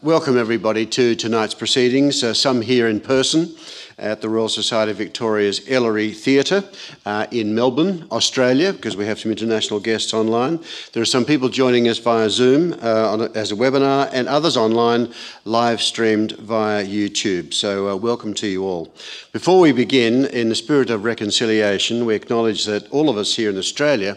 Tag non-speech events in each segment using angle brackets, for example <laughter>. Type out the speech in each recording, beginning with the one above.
Welcome everybody to tonight's proceedings, uh, some here in person at the Royal Society of Victoria's Ellery Theatre uh, in Melbourne, Australia, because we have some international guests online. There are some people joining us via Zoom uh, a, as a webinar and others online live streamed via YouTube. So uh, welcome to you all. Before we begin, in the spirit of reconciliation, we acknowledge that all of us here in Australia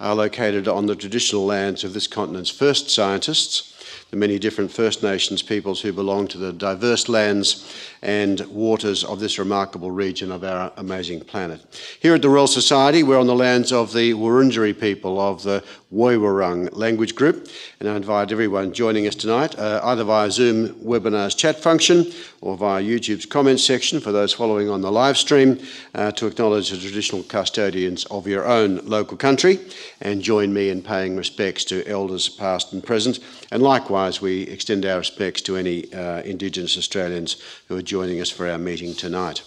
are located on the traditional lands of this continent's first scientists, the many different First Nations peoples who belong to the diverse lands and waters of this remarkable region of our amazing planet. Here at the Royal Society, we're on the lands of the Wurundjeri people of the Woiwurrung language group, and I invite everyone joining us tonight, uh, either via Zoom webinars chat function or via YouTube's comments section for those following on the live stream, uh, to acknowledge the traditional custodians of your own local country and join me in paying respects to elders past and present. And likewise, we extend our respects to any uh, Indigenous Australians who are joining us for our meeting tonight.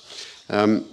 Um,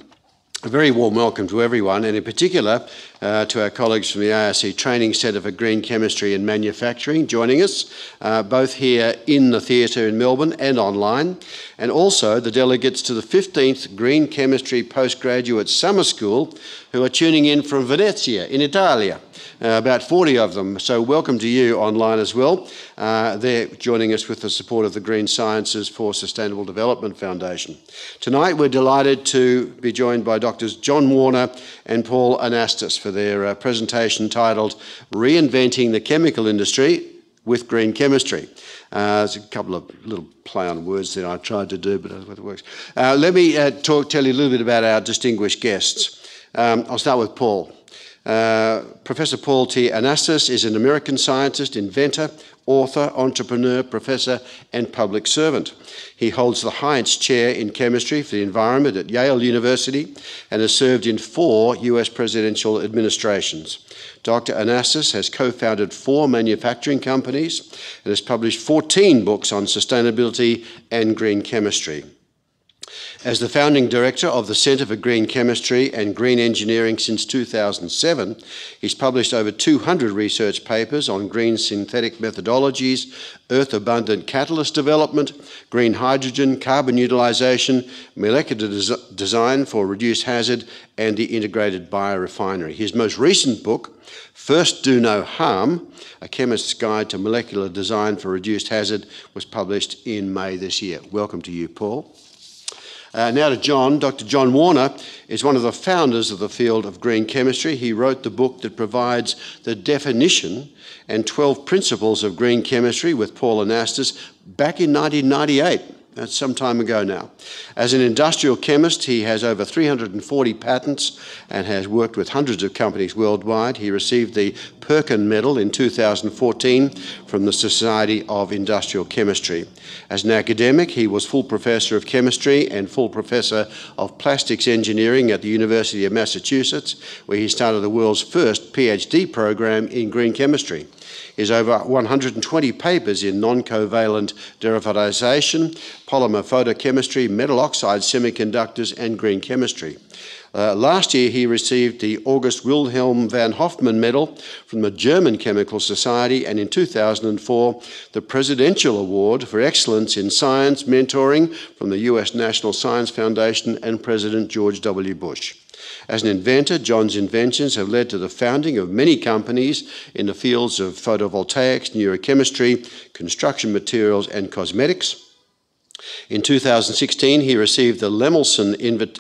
a very warm welcome to everyone, and in particular uh, to our colleagues from the ARC Training Centre for Green Chemistry and Manufacturing joining us, uh, both here in the theatre in Melbourne and online, and also the delegates to the 15th Green Chemistry Postgraduate Summer School who are tuning in from Venezia in Italia uh, about 40 of them. So welcome to you online as well. Uh, they're joining us with the support of the Green Sciences for Sustainable Development Foundation. Tonight we're delighted to be joined by Doctors John Warner and Paul Anastas for their uh, presentation titled Reinventing the Chemical Industry with Green Chemistry. Uh, there's a couple of little play on words that I tried to do, but that's what it works. Uh, let me uh, talk, tell you a little bit about our distinguished guests. Um, I'll start with Paul. Uh, Professor Paul T. Anastas is an American scientist, inventor, author, entrepreneur, professor, and public servant. He holds the Heinz Chair in Chemistry for the Environment at Yale University and has served in four US presidential administrations. Dr. Anastas has co founded four manufacturing companies and has published 14 books on sustainability and green chemistry. As the founding director of the Centre for Green Chemistry and Green Engineering since 2007, he's published over 200 research papers on green synthetic methodologies, earth abundant catalyst development, green hydrogen, carbon utilisation, molecular des design for reduced hazard, and the integrated biorefinery. His most recent book, First Do No Harm, A Chemist's Guide to Molecular Design for Reduced Hazard, was published in May this year. Welcome to you, Paul. Uh, now to John. Dr. John Warner is one of the founders of the field of green chemistry. He wrote the book that provides the definition and 12 principles of green chemistry with Paul Anastas back in 1998. That's some time ago now. As an industrial chemist, he has over 340 patents and has worked with hundreds of companies worldwide. He received the Perkin Medal in 2014 from the Society of Industrial Chemistry. As an academic, he was full professor of chemistry and full professor of plastics engineering at the University of Massachusetts, where he started the world's first PhD program in green chemistry is over 120 papers in non-covalent derivatization, polymer photochemistry, metal oxide semiconductors, and green chemistry. Uh, last year, he received the August Wilhelm von Hofmann Medal from the German Chemical Society, and in 2004, the Presidential Award for Excellence in Science Mentoring from the US National Science Foundation and President George W. Bush. As an inventor, John's inventions have led to the founding of many companies in the fields of photovoltaics, neurochemistry, construction materials, and cosmetics. In 2016, he received the Lemelson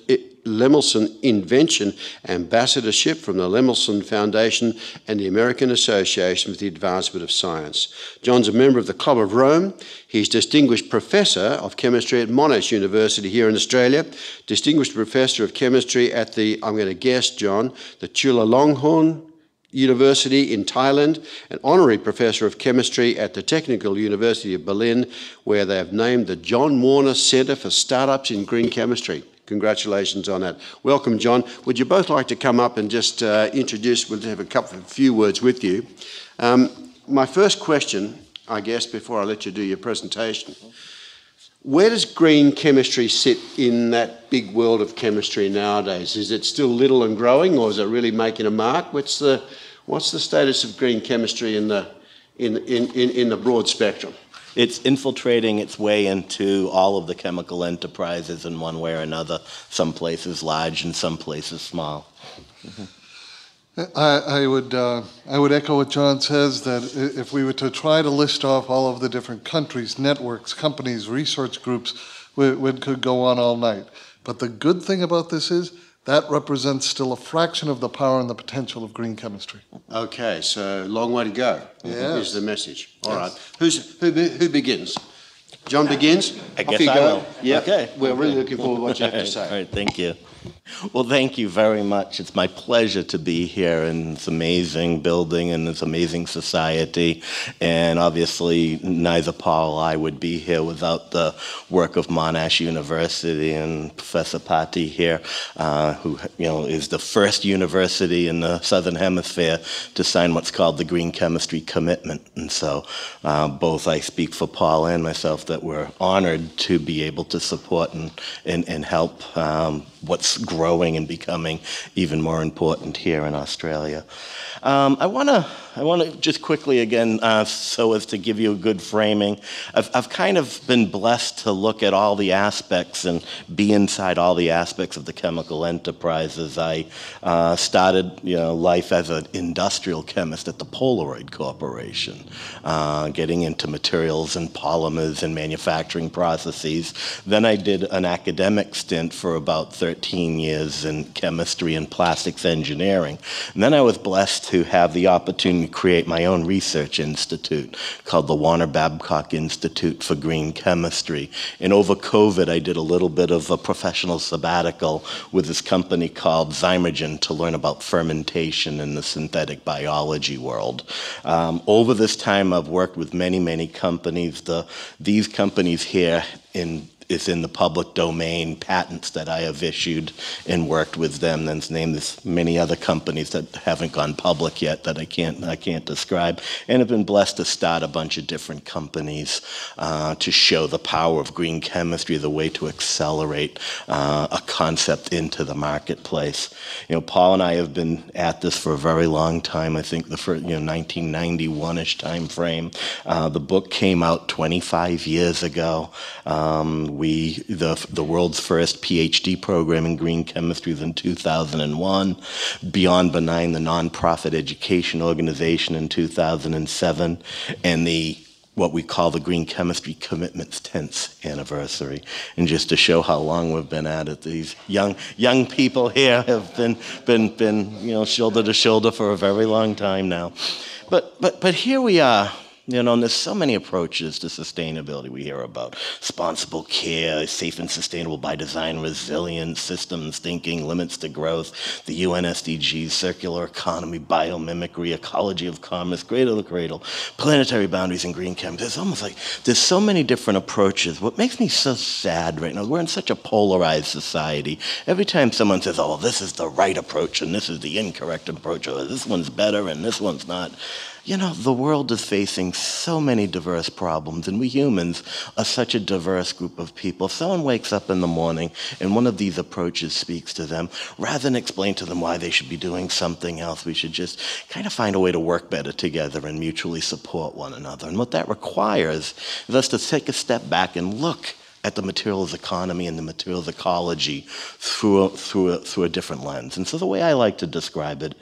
eh, Lemelson Invention Ambassadorship from the Lemelson Foundation and the American Association for the Advancement of Science. John's a member of the Club of Rome. He's Distinguished Professor of Chemistry at Monash University here in Australia, Distinguished Professor of Chemistry at the, I'm going to guess, John, the Chulalongkorn University in Thailand, an honorary professor of chemistry at the Technical University of Berlin, where they have named the John Warner Center for Startups in Green Chemistry. Congratulations on that. Welcome, John. Would you both like to come up and just uh, introduce, we'll have a couple of few words with you. Um, my first question, I guess, before I let you do your presentation, where does green chemistry sit in that big world of chemistry nowadays? Is it still little and growing, or is it really making a mark? What's the, what's the status of green chemistry in the, in, in, in, in the broad spectrum? it's infiltrating its way into all of the chemical enterprises in one way or another, some places large and some places small. Mm-hmm. I, I, would, uh, I would echo what John says that if we were to try to list off all of the different countries, networks, companies, research groups, we, we could go on all night. But the good thing about this is that represents still a fraction of the power and the potential of green chemistry. Okay, so long way to go. Yes. Is the message. All yes. right. Who's, who, who begins? John begins. I guess I will. Yeah. Okay. We're really looking forward to what you have to say. <laughs> All right. Thank you. Well, thank you very much. It's my pleasure to be here in this amazing building and this amazing society. And obviously, neither Paul or I would be here without the work of Monash University and Professor Patti here, uh, who you know is the first university in the Southern Hemisphere to sign what's called the Green Chemistry Commitment. And so, uh, both I speak for Paul and myself that we're honored to be able to support and, and, and help um, what's growing and becoming even more important here in Australia. Um, I want to I want to just quickly again, uh, so as to give you a good framing. I've, I've kind of been blessed to look at all the aspects and be inside all the aspects of the chemical enterprises. I uh, started you know, life as an industrial chemist at the Polaroid Corporation, uh, getting into materials and polymers and manufacturing processes. Then I did an academic stint for about 13 years in chemistry and plastics engineering. And then I was blessed to have the opportunity create my own research institute called the Warner Babcock Institute for Green Chemistry. And over COVID, I did a little bit of a professional sabbatical with this company called Zymergen to learn about fermentation in the synthetic biology world. Um, over this time, I've worked with many, many companies. The, these companies here in is in the public domain, patents that I have issued and worked with them. Then name this many other companies that haven't gone public yet that I can't I can't describe, and have been blessed to start a bunch of different companies uh, to show the power of green chemistry, the way to accelerate uh, a concept into the marketplace. You know, Paul and I have been at this for a very long time. I think the first, you know 1991ish time frame. Uh, the book came out 25 years ago. Um, we the the world's first PhD program in green chemistry was in 2001. Beyond Benign, the nonprofit education organization in 2007, and the what we call the Green Chemistry Commitment's 10th anniversary. And just to show how long we've been at it, these young young people here have been been been you know shoulder to shoulder for a very long time now. But but but here we are you know, and there's so many approaches to sustainability we hear about responsible care, safe and sustainable by design, resilient systems thinking, limits to growth, the UN SDGs, circular economy, biomimicry, ecology of commerce, cradle to cradle, planetary boundaries, and green chemistry. It's almost like there's so many different approaches. What makes me so sad right now, we're in such a polarized society. Every time someone says, oh, this is the right approach and this is the incorrect approach, or this one's better and this one's not, you know, the world is facing so many diverse problems, and we humans are such a diverse group of people. If someone wakes up in the morning and one of these approaches speaks to them, rather than explain to them why they should be doing something else, we should just kind of find a way to work better together and mutually support one another. And what that requires is us to take a step back and look at the materials economy and the materials ecology through a, through, a, through a different lens. And so the way I like to describe it,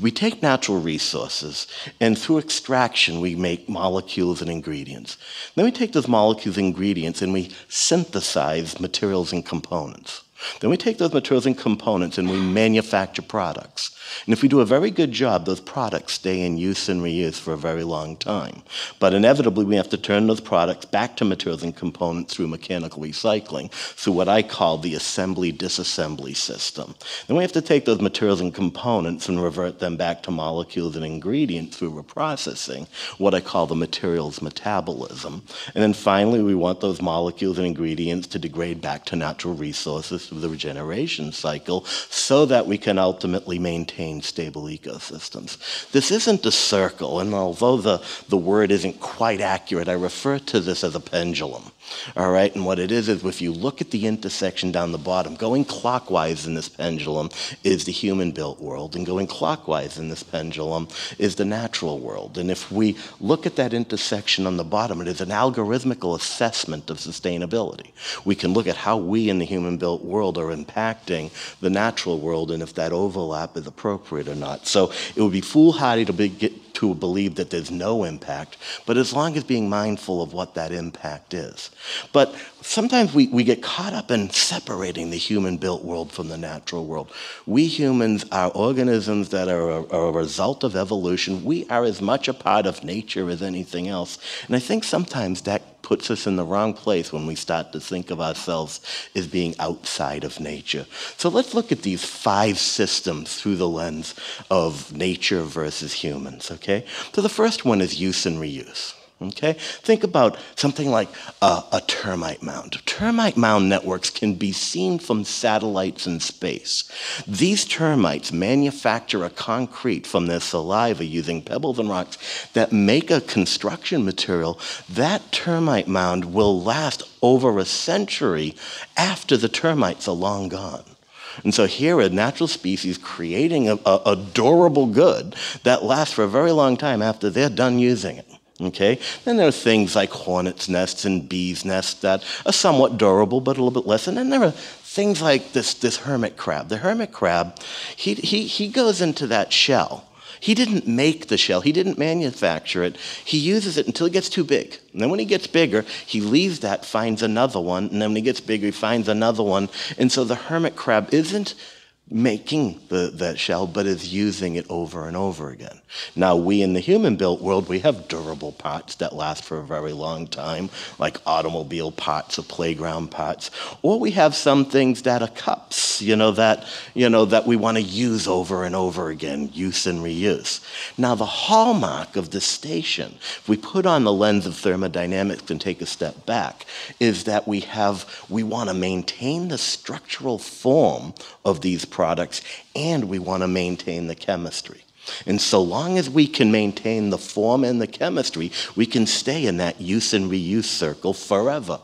we take natural resources and through extraction we make molecules and ingredients. Then we take those molecules and ingredients and we synthesize materials and components. Then we take those materials and components and we manufacture products. And if we do a very good job, those products stay in use and reuse for a very long time. But inevitably, we have to turn those products back to materials and components through mechanical recycling, through what I call the assembly disassembly system. Then we have to take those materials and components and revert them back to molecules and ingredients through reprocessing, what I call the materials metabolism. And then finally, we want those molecules and ingredients to degrade back to natural resources through the regeneration cycle so that we can ultimately maintain maintain stable ecosystems. This isn't a circle, and although the, the word isn't quite accurate, I refer to this as a pendulum. All right, and what it is is if you look at the intersection down the bottom, going clockwise in this pendulum is the human built world, and going clockwise in this pendulum is the natural world. And if we look at that intersection on the bottom, it is an algorithmical assessment of sustainability. We can look at how we in the human built world are impacting the natural world and if that overlap is appropriate or not. So it would be foolhardy to be, to believe that there's no impact, but as long as being mindful of what that impact is. But sometimes we, we get caught up in separating the human built world from the natural world. We humans are organisms that are a, are a result of evolution. We are as much a part of nature as anything else. And I think sometimes that puts us in the wrong place when we start to think of ourselves as being outside of nature. So let's look at these five systems through the lens of nature versus humans, okay? So the first one is use and reuse. Okay? Think about something like a, a, termite mound. Termite mound networks can be seen from satellites in space. These termites manufacture a concrete from their saliva using pebbles and rocks that make a construction material. That termite mound will last over a century after the termites are long gone. And so here, a natural species creating a, a, a durable good that lasts for a very long time after they're done using it. Okay? Then there are things like hornets' nests and bees' nests that are somewhat durable, but a little bit less. And then there are things like this, this hermit crab. The hermit crab, he, he, he goes into that shell. He didn't make the shell, he didn't manufacture it. He uses it until it gets too big. And then when he gets bigger, he leaves that, finds another one, and then when he gets bigger, he finds another one. And so the hermit crab isn't making the, that shell, but is using it over and over again. Now, we in the human built world, we have durable parts that last for a very long time, like automobile parts or playground parts. Or we have some things that are cups, you know, that, you know, that we want to use over and over again, use and reuse. Now, the hallmark of the station, if we put on the lens of thermodynamics and take a step back, is that we have, we want to maintain the structural form of these products, and we want to maintain the chemistry. And so long as we can maintain the form and the chemistry, we can stay in that use and reuse circle forever.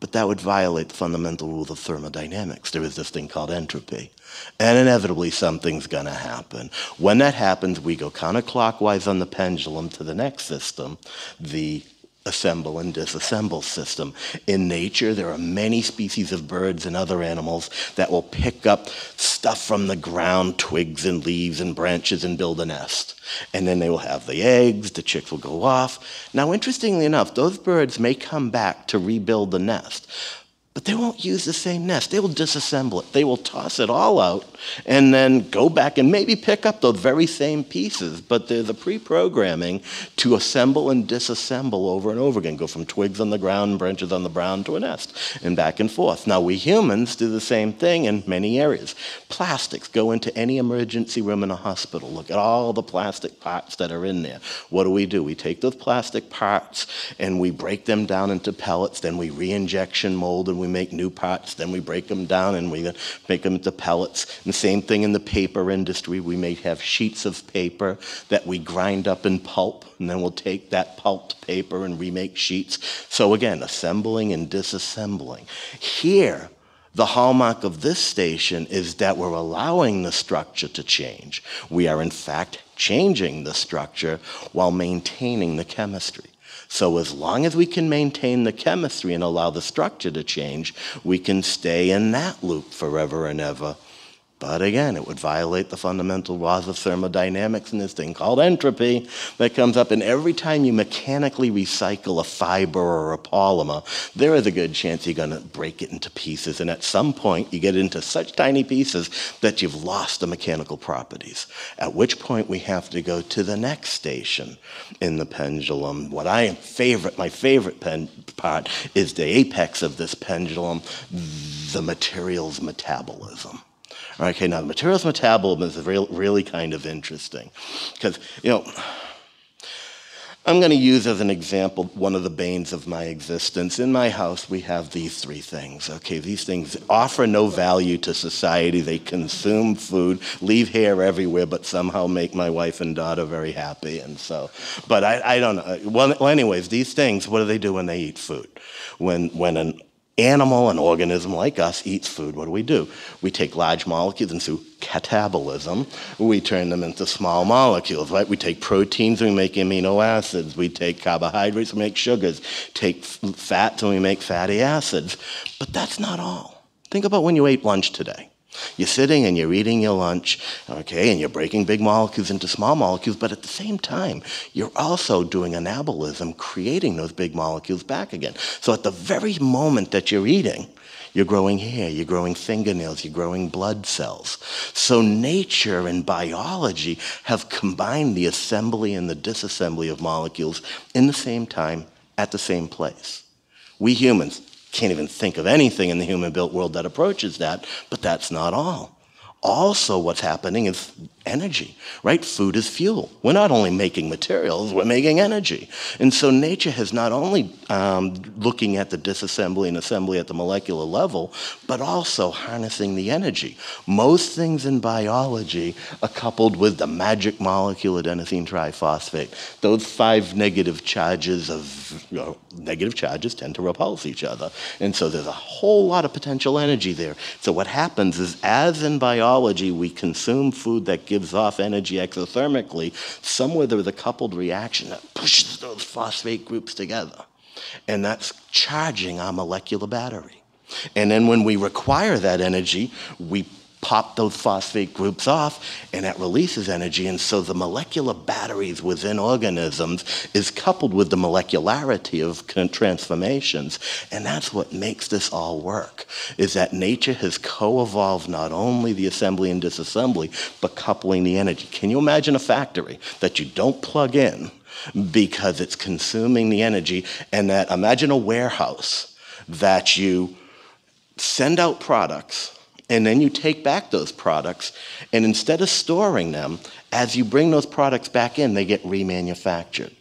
But that would violate the fundamental rules of thermodynamics. There is this thing called entropy. And inevitably, something's going to happen. When that happens, we go counterclockwise on the pendulum to the next system, the assemble and disassemble system. In nature, there are many species of birds and other animals that will pick up stuff from the ground, twigs and leaves and branches, and build a nest. And then they will have the eggs, the chicks will go off. Now, interestingly enough, those birds may come back to rebuild the nest. But they won't use the same nest. They will disassemble it. They will toss it all out and then go back and maybe pick up those very same pieces. But there's a pre programming to assemble and disassemble over and over again. Go from twigs on the ground, branches on the ground to a nest, and back and forth. Now, we humans do the same thing in many areas. Plastics go into any emergency room in a hospital. Look at all the plastic parts that are in there. What do we do? We take those plastic parts and we break them down into pellets, then we re injection mold and we we make new parts, then we break them down and we make them into pellets. And the same thing in the paper industry. We may have sheets of paper that we grind up in pulp, and then we'll take that pulped paper and remake sheets. So again, assembling and disassembling. Here, the hallmark of this station is that we're allowing the structure to change. We are, in fact, changing the structure while maintaining the chemistry. So as long as we can maintain the chemistry and allow the structure to change, we can stay in that loop forever and ever but again, it would violate the fundamental laws of thermodynamics and this thing called entropy that comes up. And every time you mechanically recycle a fiber or a polymer, there is a good chance you're going to break it into pieces. And at some point, you get into such tiny pieces that you've lost the mechanical properties. At which point, we have to go to the next station in the pendulum. What I am favorite, my favorite pen, part is the apex of this pendulum, the materials metabolism. Okay, now the materials metabolism is real, really kind of interesting because, you know, I'm going to use as an example one of the banes of my existence. In my house, we have these three things. Okay, these things offer no value to society. They consume food, leave hair everywhere, but somehow make my wife and daughter very happy. And so, but I, I don't know. Well, anyways, these things, what do they do when they eat food? When, when an animal, an organism like us, eats food, what do we do? We take large molecules and through catabolism, we turn them into small molecules, right? We take proteins and we make amino acids. We take carbohydrates and make sugars. Take fats and we make fatty acids. But that's not all. Think about when you ate lunch today. You're sitting and you're eating your lunch, okay, and you're breaking big molecules into small molecules, but at the same time, you're also doing anabolism, creating those big molecules back again. So at the very moment that you're eating, you're growing hair, you're growing fingernails, you're growing blood cells. So nature and biology have combined the assembly and the disassembly of molecules in the same time at the same place. We humans, can't even think of anything in the human built world that approaches that, but that's not all. Also, what's happening is energy, right? Food is fuel. We're not only making materials, we're making energy. And so nature has not only um, looking at the disassembly and assembly at the molecular level, but also harnessing the energy. Most things in biology are coupled with the magic molecule adenosine triphosphate. Those five negative charges of you know, negative charges tend to repulse each other. And so there's a whole lot of potential energy there. So what happens is as in biology we consume food that gives gives off energy exothermically, somewhere there's a coupled reaction that pushes those phosphate groups together. And that's charging our molecular battery. And then when we require that energy, we pop those phosphate groups off and that releases energy and so the molecular batteries within organisms is coupled with the molecularity of transformations. And that's what makes this all work is that nature has co-evolved not only the assembly and disassembly but coupling the energy. Can you imagine a factory that you don't plug in because it's consuming the energy and that imagine a warehouse that you send out products and then you take back those products, and instead of storing them, as you bring those products back in, they get remanufactured.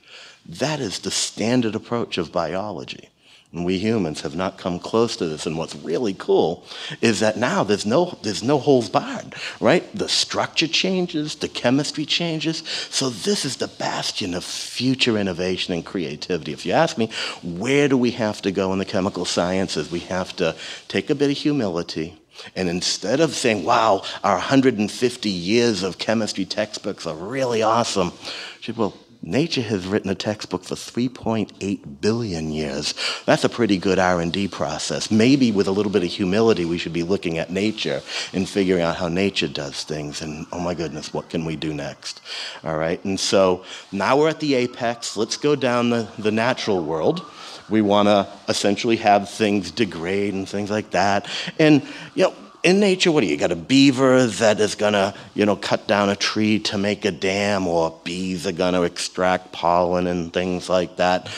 That is the standard approach of biology. And we humans have not come close to this. And what's really cool is that now there's no, there's no holes barred, right? The structure changes, the chemistry changes. So this is the bastion of future innovation and creativity. If you ask me, where do we have to go in the chemical sciences? We have to take a bit of humility and instead of saying, wow, our 150 years of chemistry textbooks are really awesome, she said, well, nature has written a textbook for 3.8 billion years. That's a pretty good R&D process. Maybe with a little bit of humility, we should be looking at nature and figuring out how nature does things. And oh my goodness, what can we do next? All right, and so now we're at the apex. Let's go down the, the natural world we want to essentially have things degrade and things like that. And, you know, in nature, what do you, you got a beaver that is going to, you know, cut down a tree to make a dam, or bees are going to extract pollen and things like that.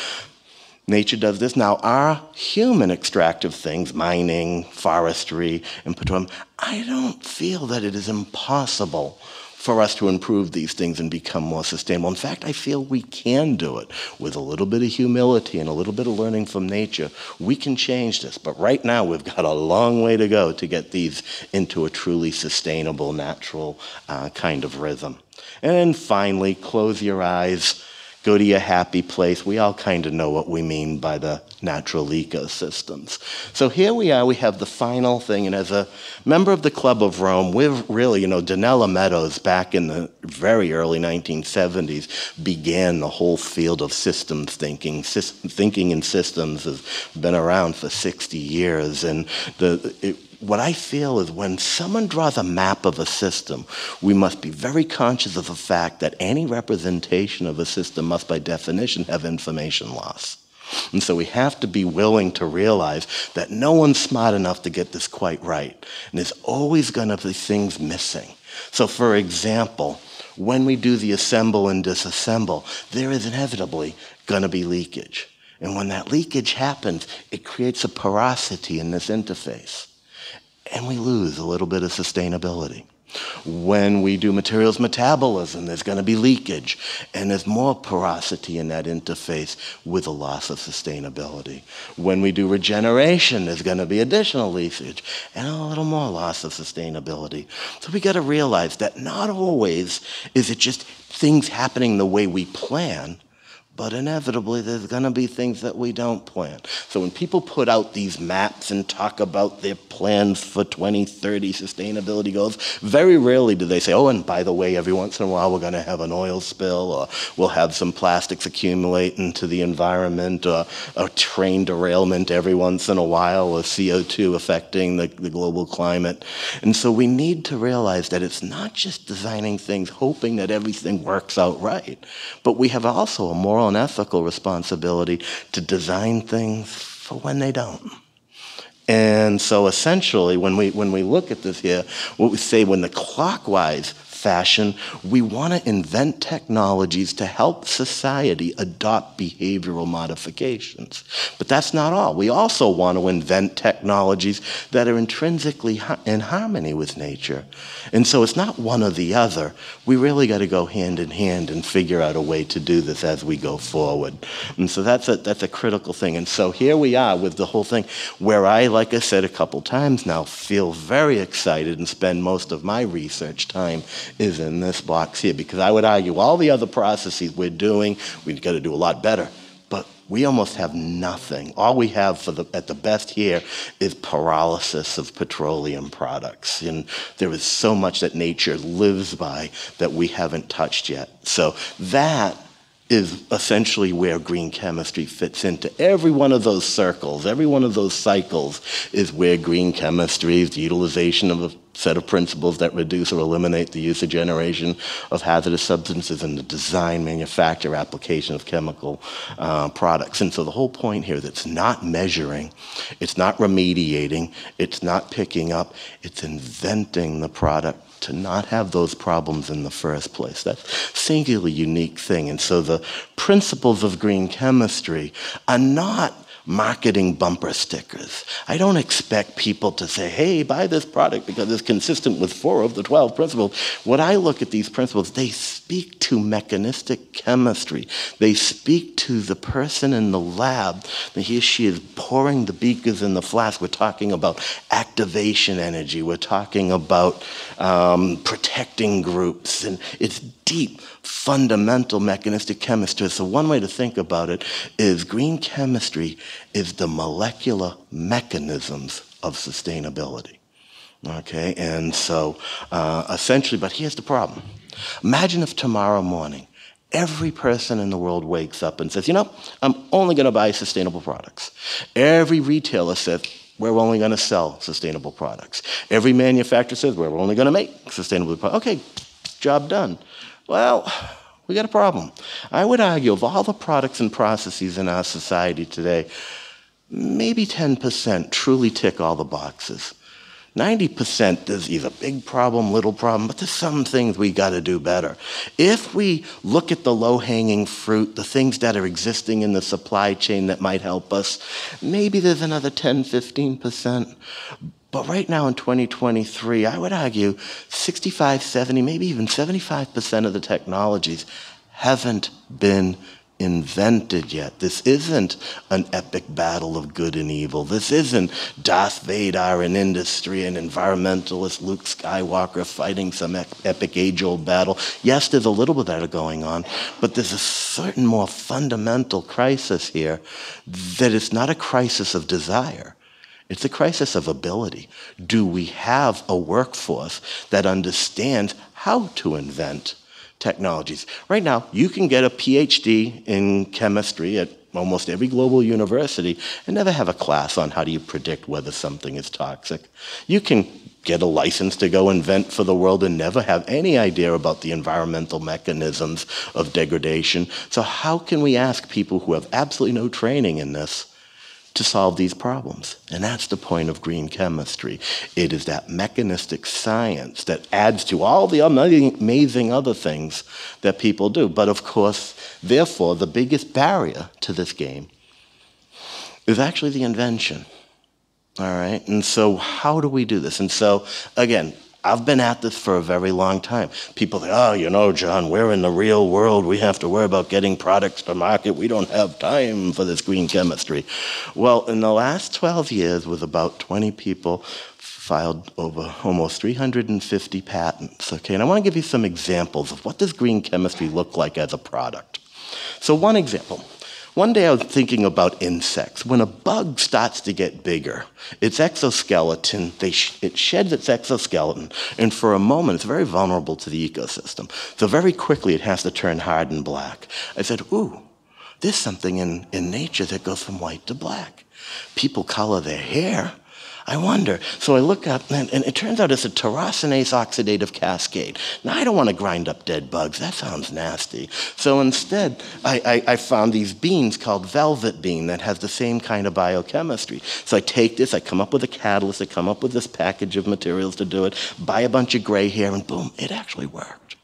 Nature does this. Now, our human extractive things, mining, forestry, and petroleum, I don't feel that it is impossible for us to improve these things and become more sustainable. In fact, I feel we can do it with a little bit of humility and a little bit of learning from nature. We can change this, but right now we've got a long way to go to get these into a truly sustainable, natural uh, kind of rhythm. And finally, close your eyes go to your happy place. We all kind of know what we mean by the natural ecosystems. So here we are, we have the final thing, and as a member of the Club of Rome, we've really, you know, Donella Meadows back in the very early 1970s began the whole field of systems thinking. thinking in systems has been around for 60 years, and the, it, what I feel is when someone draws a map of a system, we must be very conscious of the fact that any representation of a system must, by definition, have information loss. And so we have to be willing to realize that no one's smart enough to get this quite right. And there's always going to be things missing. So, for example, when we do the assemble and disassemble, there is inevitably going to be leakage. And when that leakage happens, it creates a porosity in this interface and we lose a little bit of sustainability. When we do materials metabolism, there's going to be leakage, and there's more porosity in that interface with a loss of sustainability. When we do regeneration, there's going to be additional leakage and a little more loss of sustainability. So we got to realize that not always is it just things happening the way we plan, but inevitably, there's going to be things that we don't plan. So when people put out these maps and talk about their plans for 2030 sustainability goals, very rarely do they say, oh, and by the way, every once in a while we're going to have an oil spill, or we'll have some plastics accumulate into the environment, or a train derailment every once in a while, or CO2 affecting the, the global climate. And so we need to realize that it's not just designing things hoping that everything works out right, but we have also a moral and ethical responsibility to design things for when they don't. And so essentially, when we, when we look at this here, what we say when the clockwise fashion, we want to invent technologies to help society adopt behavioral modifications. But that's not all. We also want to invent technologies that are intrinsically in harmony with nature. And so it's not one or the other. We really got to go hand in hand and figure out a way to do this as we go forward. And so that's a, that's a critical thing. And so here we are with the whole thing where I, like I said a couple times now, feel very excited and spend most of my research time is in this box here because I would argue all the other processes we're doing, we've got to do a lot better. But we almost have nothing. All we have for the, at the best here is pyrolysis of petroleum products. And there is so much that nature lives by that we haven't touched yet. So that is essentially where green chemistry fits into. Every one of those circles, every one of those cycles is where green chemistry, is the utilization of a set of principles that reduce or eliminate the use or generation of hazardous substances and the design, manufacture, application of chemical uh, products. And so the whole point here is it's not measuring, it's not remediating, it's not picking up, it's inventing the product to not have those problems in the first place. That's a singularly unique thing. And so the principles of green chemistry are not marketing bumper stickers. I don't expect people to say, hey, buy this product because it's consistent with four of the 12 principles. When I look at these principles, they speak to mechanistic chemistry. They speak to the person in the lab that he or she is pouring the beakers in the flask. We're talking about activation energy. We're talking about um, protecting groups. And it's deep, fundamental mechanistic chemistry. So, one way to think about it is green chemistry is the molecular mechanisms of sustainability. Okay, and so uh, essentially, but here's the problem. Imagine if tomorrow morning every person in the world wakes up and says, you know, I'm only going to buy sustainable products. Every retailer says, we're only going to sell sustainable products. Every manufacturer says, we're only going to make sustainable products. Okay, job done. Well, we got a problem. I would argue of all the products and processes in our society today, maybe 10% truly tick all the boxes. 90% there's either big problem, little problem, but there's some things we got to do better. If we look at the low hanging fruit, the things that are existing in the supply chain that might help us, maybe there's another 10, 15%. But right now in 2023, I would argue 65, 70, maybe even 75% of the technologies haven't been invented yet. This isn't an epic battle of good and evil. This isn't Darth Vader in industry and environmentalist Luke Skywalker fighting some epic age old battle. Yes, there's a little bit of that going on, but there's a certain more fundamental crisis here that is not a crisis of desire. It's a crisis of ability. Do we have a workforce that understands how to invent technologies? Right now, you can get a PhD in chemistry at almost every global university and never have a class on how do you predict whether something is toxic. You can get a license to go invent for the world and never have any idea about the environmental mechanisms of degradation. So how can we ask people who have absolutely no training in this to solve these problems. And that's the point of green chemistry. It is that mechanistic science that adds to all the amazing other things that people do. But of course, therefore, the biggest barrier to this game is actually the invention. All right? And so, how do we do this? And so, again, I've been at this for a very long time. People say, oh, you know, John, we're in the real world. We have to worry about getting products to market. We don't have time for this green chemistry. Well, in the last 12 years, with about 20 people, filed over almost 350 patents. Okay, and I want to give you some examples of what does green chemistry look like as a product. So one example, one day I was thinking about insects. When a bug starts to get bigger, its exoskeleton, sh it sheds its exoskeleton, and for a moment it's very vulnerable to the ecosystem. So very quickly it has to turn hard and black. I said, ooh, there's something in, in nature that goes from white to black. People color their hair I wonder. So I look up, and, and, it turns out it's a tyrosinase oxidative cascade. Now, I don't want to grind up dead bugs. That sounds nasty. So instead, I, I, I, found these beans called velvet bean that has the same kind of biochemistry. So I take this, I come up with a catalyst, I come up with this package of materials to do it, buy a bunch of gray hair, and boom, it actually worked.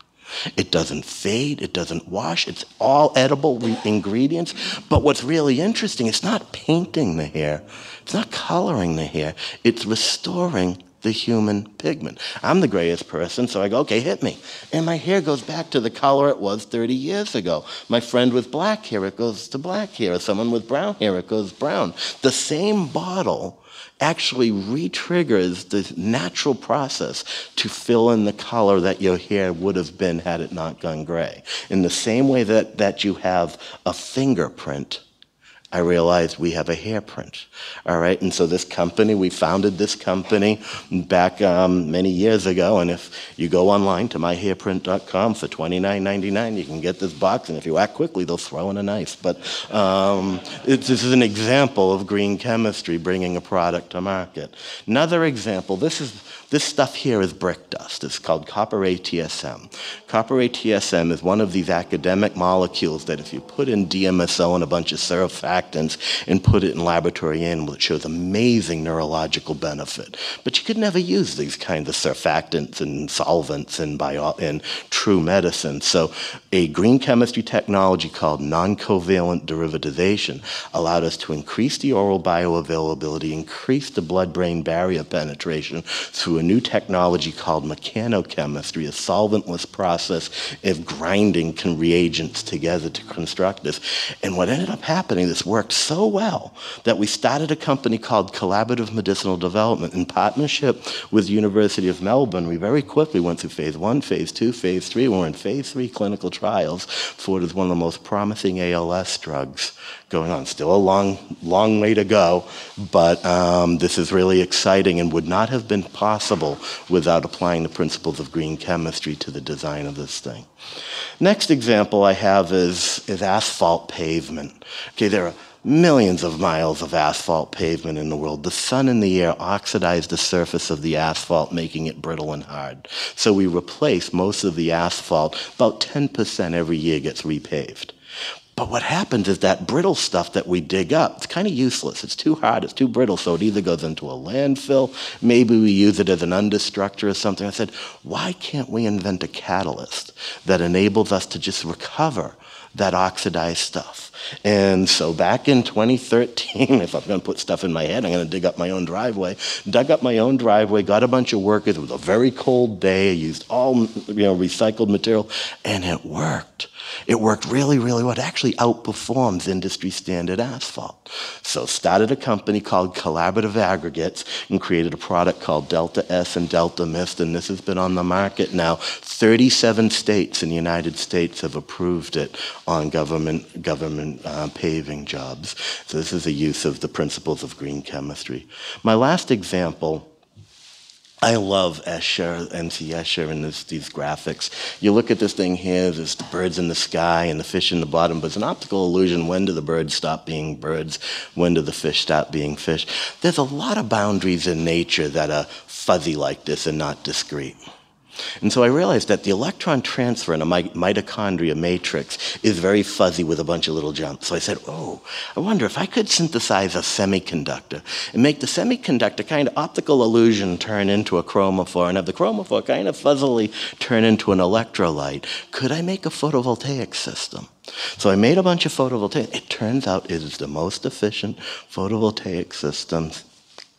It doesn't fade, it doesn't wash, it's all edible ingredients. But what's really interesting, it's not painting the hair, it's not coloring the hair, it's restoring the human pigment. I'm the grayest person, so I go, okay, hit me. And my hair goes back to the color it was 30 years ago. My friend with black hair, it goes to black hair. Someone with brown hair, it goes brown. The same bottle actually re-triggers the natural process to fill in the color that your hair would have been had it not gone gray. In the same way that, that you have a fingerprint I realized we have a hairprint. All right, and so this company, we founded this company back um, many years ago. And if you go online to myhairprint.com for $29.99, you can get this box. And if you act quickly, they'll throw in a knife. But um, this is an example of green chemistry bringing a product to market. Another example, this is this stuff here is brick dust. It's called copper ATSM. Copper ATSM is one of these academic molecules that if you put in DMSO and a bunch of surfactants and put it in laboratory animals, it shows amazing neurological benefit. But you could never use these kinds of surfactants and solvents in, bio, in true medicine. So a green chemistry technology called non-covalent derivatization allowed us to increase the oral bioavailability, increase the blood-brain barrier penetration through a new technology called mechanochemistry, a solventless process of grinding—can reagents together to construct this. And what ended up happening, this worked so well that we started a company called Collaborative Medicinal Development in partnership with the University of Melbourne. We very quickly went through phase one, phase two, phase three. We're in phase three clinical trials for what is one of the most promising ALS drugs going on. Still a long, long way to go, but um, this is really exciting and would not have been possible without applying the principles of green chemistry to the design of this thing. Next example I have is, is asphalt pavement. Okay, there are millions of miles of asphalt pavement in the world. The sun and the air oxidize the surface of the asphalt, making it brittle and hard. So we replace most of the asphalt, about 10% every year gets repaved. But what happens is that brittle stuff that we dig up, it's kind of useless. It's too hard, it's too brittle, so it either goes into a landfill, maybe we use it as an understructure or something. I said, why can't we invent a catalyst that enables us to just recover that oxidized stuff? And so back in 2013, <laughs> if I'm going to put stuff in my head, I'm going to dig up my own driveway. Dug up my own driveway, got a bunch of workers. It was a very cold day. I used all you know recycled material, and it worked. It worked really, really well. It actually outperforms industry standard asphalt. So started a company called Collaborative Aggregates and created a product called Delta S and Delta Mist, and this has been on the market now. 37 states in the United States have approved it on government, government uh, paving jobs. So this is a use of the principles of green chemistry. My last example I love Escher, MC Escher, and this, these graphics. You look at this thing here, there's the birds in the sky and the fish in the bottom, but it's an optical illusion. When do the birds stop being birds? When do the fish stop being fish? There's a lot of boundaries in nature that are fuzzy like this and not discrete. And so I realized that the electron transfer in a mitochondria matrix is very fuzzy with a bunch of little jumps. So I said, oh, I wonder if I could synthesize a semiconductor and make the semiconductor kind of optical illusion turn into a chromophore and have the chromophore kind of fuzzily turn into an electrolyte. Could I make a photovoltaic system? So I made a bunch of photovoltaic. It turns out it is the most efficient photovoltaic system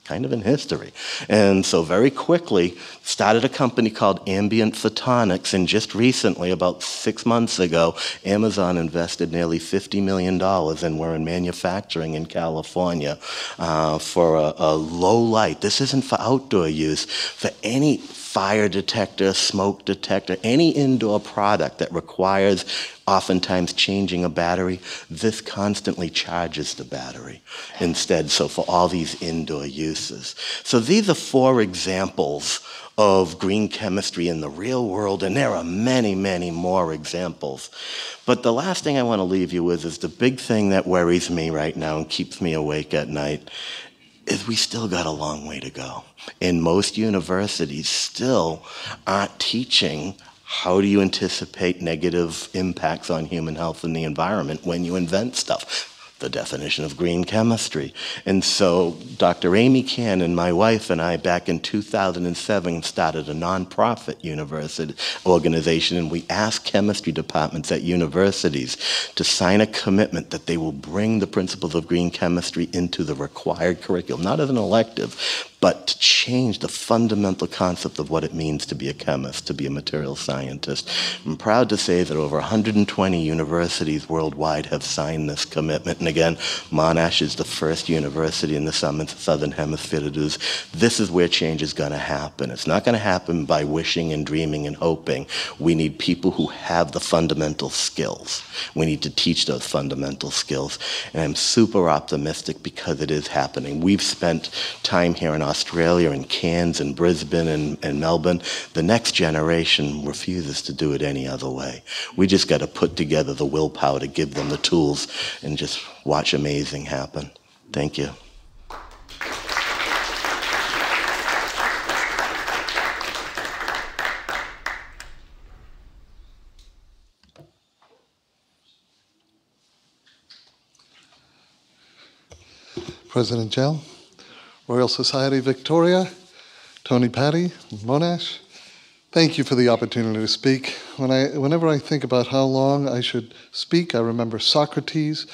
kind of in history. And so very quickly started a company called Ambient Photonics and just recently, about six months ago, Amazon invested nearly $50 million and we're in manufacturing in California uh, for a, a low light. This isn't for outdoor use, for any fire detector, smoke detector, any indoor product that requires oftentimes changing a battery, this constantly charges the battery instead. So for all these indoor uses. So these are four examples of green chemistry in the real world, and there are many, many more examples. But the last thing I want to leave you with is the big thing that worries me right now and keeps me awake at night is we still got a long way to go. And most universities still aren't teaching how do you anticipate negative impacts on human health and the environment when you invent stuff? The definition of green chemistry. And so Dr. Amy Cannon, my wife, and I, back in 2007, started a nonprofit university organization, and we asked chemistry departments at universities to sign a commitment that they will bring the principles of green chemistry into the required curriculum, not as an elective, but to change the fundamental concept of what it means to be a chemist, to be a material scientist. I'm proud to say that over 120 universities worldwide have signed this commitment. And again, Monash is the first university in the southern hemisphere to do this. This is where change is going to happen. It's not going to happen by wishing and dreaming and hoping. We need people who have the fundamental skills. We need to teach those fundamental skills. And I'm super optimistic because it is happening. We've spent time here in Australia and Cairns and Brisbane and, and Melbourne. The next generation refuses to do it any other way. We just got to put together the willpower to give them the tools and just watch amazing happen. Thank you. President Gell. Royal Society Victoria, Tony Patti, Monash. Thank you for the opportunity to speak. When I, whenever I think about how long I should speak, I remember Socrates.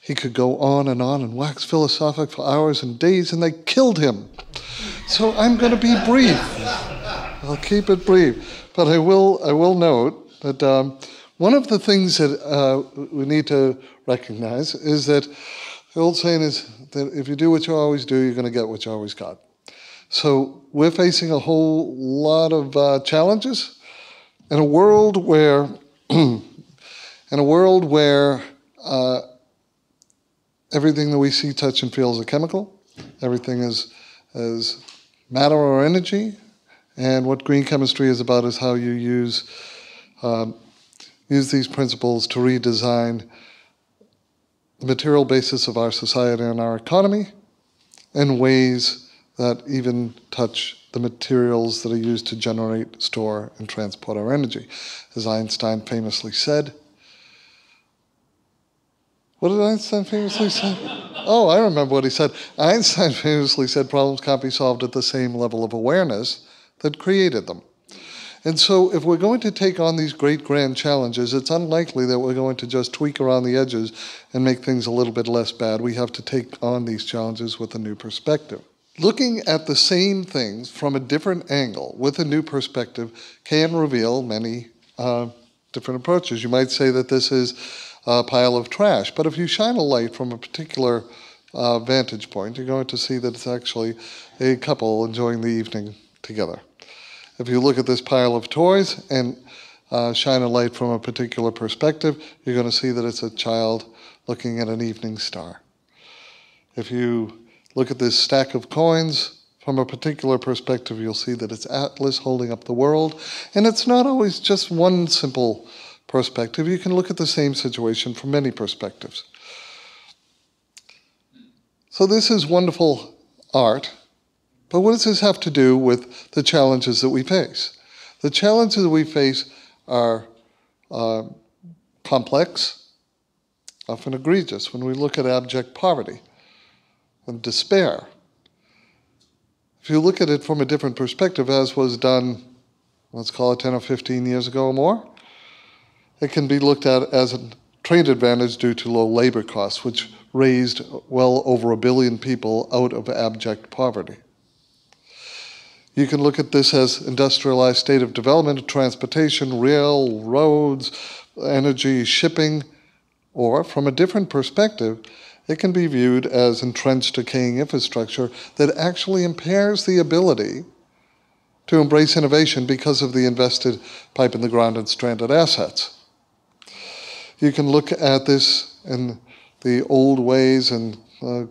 He could go on and on and wax philosophic for hours and days, and they killed him. So I'm going to be brief. I'll keep it brief. But I will, I will note that um, one of the things that uh, we need to recognize is that the old saying is that if you do what you always do, you're going to get what you always got. So we're facing a whole lot of uh, challenges in a world where, <clears throat> in a world where uh, everything that we see, touch, and feel is a chemical. Everything is is matter or energy, and what green chemistry is about is how you use um, use these principles to redesign the material basis of our society and our economy in ways that even touch the materials that are used to generate, store, and transport our energy. As Einstein famously said, what did Einstein famously say? Oh, I remember what he said. Einstein <laughs> famously said problems can't be solved at the same level of awareness that created them. And so, if we're going to take on these great grand challenges, it's unlikely that we're going to just tweak around the edges and make things a little bit less bad. We have to take on these challenges with a new perspective. Looking at the same things from a different angle with a new perspective can reveal many uh, different approaches. You might say that this is a pile of trash, but if you shine a light from a particular uh, vantage point, you're going to see that it's actually a couple enjoying the evening together. If you look at this pile of toys and uh, shine a light from a particular perspective, you're going to see that it's a child looking at an evening star. If you look at this stack of coins from a particular perspective, you'll see that it's Atlas holding up the world. And it's not always just one simple perspective. You can look at the same situation from many perspectives. So, this is wonderful art but what does this have to do with the challenges that we face? The challenges that we face are uh, complex, often egregious. When we look at abject poverty and despair, if you look at it from a different perspective, as was done, let's call it 10 or 15 years ago or more, it can be looked at as a trade advantage due to low labor costs, which raised well over a billion people out of abject poverty. You can look at this as industrialized state of development, transportation, rail, roads, energy, shipping, or from a different perspective, it can be viewed as entrenched decaying infrastructure that actually impairs the ability to embrace innovation because of the invested pipe in the ground and stranded assets. You can look at this in the old ways and uh,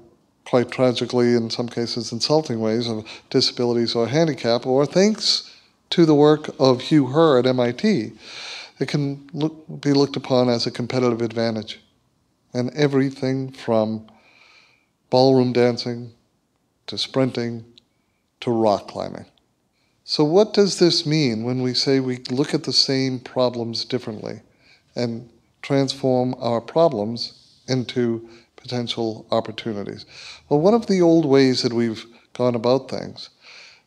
quite tragically, in some cases, insulting ways of disabilities or handicap, or thanks to the work of Hugh Herr at MIT, it can look, be looked upon as a competitive advantage. And everything from ballroom dancing to sprinting to rock climbing. So, what does this mean when we say we look at the same problems differently and transform our problems into potential opportunities? Well, one of the old ways that we've gone about things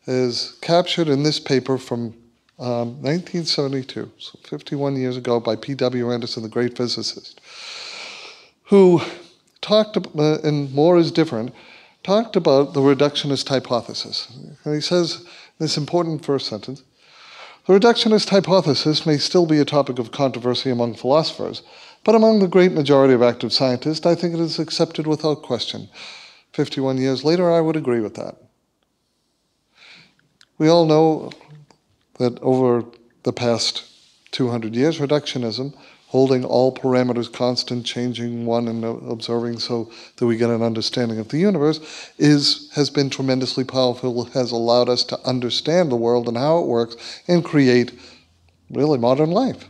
is captured in this paper from um, 1972, so 51 years ago, by P.W. Anderson, the great physicist, who talked, uh, and more is different, talked about the reductionist hypothesis. And he says this important first sentence the reductionist hypothesis may still be a topic of controversy among philosophers, but among the great majority of active scientists, I think it is accepted without question. 51 years later, I would agree with that. We all know that over the past 200 years, reductionism, holding all parameters constant, changing one and observing so that we get an understanding of the universe, is, has been tremendously powerful, has allowed us to understand the world and how it works and create really modern life.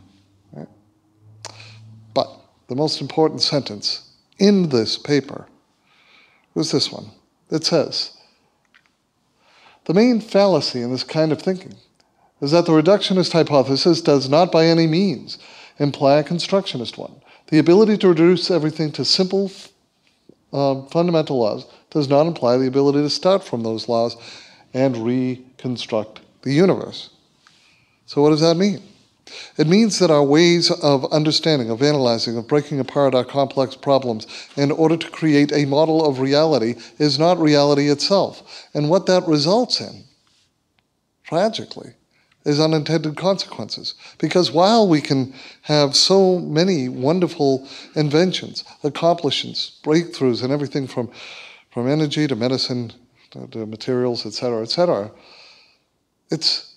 The most important sentence in this paper was this one. It says, The main fallacy in this kind of thinking is that the reductionist hypothesis does not by any means imply a constructionist one. The ability to reduce everything to simple uh, fundamental laws does not imply the ability to start from those laws and reconstruct the universe. So, what does that mean? It means that our ways of understanding, of analyzing, of breaking apart our complex problems in order to create a model of reality is not reality itself. And what that results in, tragically, is unintended consequences. Because while we can have so many wonderful inventions, accomplishments, breakthroughs, and everything from, from energy to medicine to, to materials, et cetera, et cetera, it's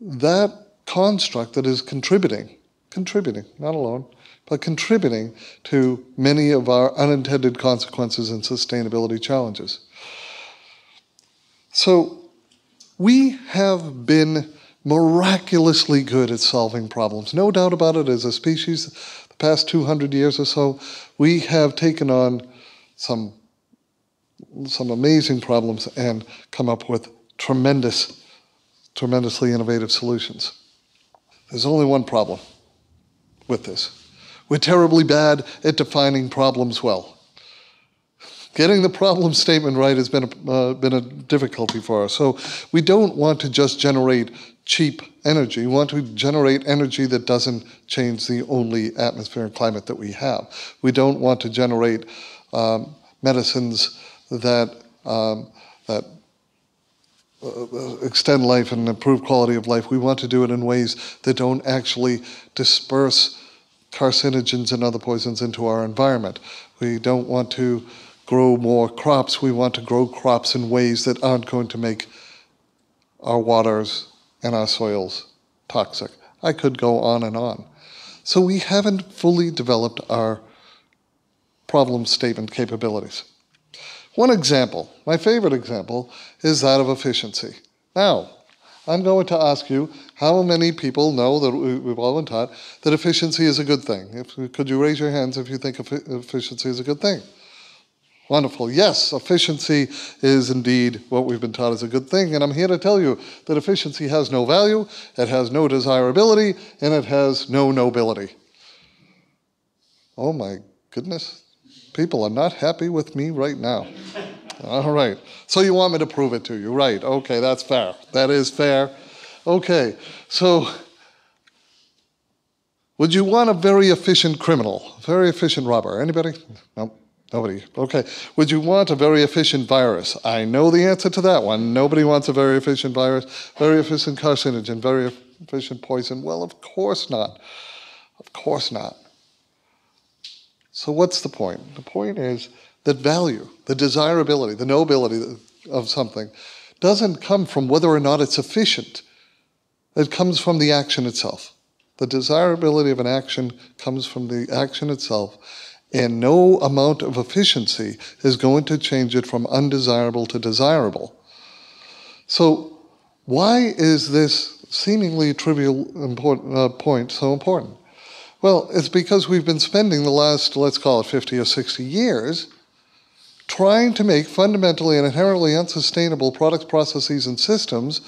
that construct that is contributing, contributing, not alone, but contributing to many of our unintended consequences and sustainability challenges. So, we have been miraculously good at solving problems. No doubt about it, as a species, the past 200 years or so, we have taken on some, some amazing problems and come up with tremendous, tremendously innovative solutions. There's only one problem with this. We're terribly bad at defining problems well. Getting the problem statement right has been a, uh, been a difficulty for us. So we don't want to just generate cheap energy. We want to generate energy that doesn't change the only atmosphere and climate that we have. We don't want to generate um, medicines that um, Uh, extend life and improve quality of life, we want to do it in ways that don't actually disperse carcinogens and other poisons into our environment. We don't want to grow more crops. We want to grow crops in ways that aren't going to make our waters and our soils toxic. I could go on and on. So we haven't fully developed our problem statement capabilities. One example, my favorite example, is that of efficiency. Now, I'm going to ask you how many people know that we've all been taught that efficiency is a good thing. If, could you raise your hands if you think efficiency is a good thing? Wonderful. Yes, efficiency is indeed what we've been taught is a good thing. And I'm here to tell you that efficiency has no value, it has no desirability, and it has no nobility. Oh my goodness. People are not happy with me right now. All right. So you want me to prove it to you? Right. Okay, that's fair. That is fair. Okay. So would you want a very efficient criminal, very efficient robber? Anybody? No. Nobody. Okay. Would you want a very efficient virus? I know the answer to that one. Nobody wants a very efficient virus, very efficient carcinogen, very efficient poison. Well, of course not. Of course not. So, what's the point? The point is that value, the desirability, the nobility of something doesn't come from whether or not it's efficient. It comes from the action itself. The desirability of an action comes from the action itself and no amount of efficiency is going to change it from undesirable to desirable. So, why is this seemingly trivial important, uh, point so important? Well, it's because we've been spending the last, let's call it 50 or 60 years, trying to make fundamentally and inherently unsustainable products, processes, and systems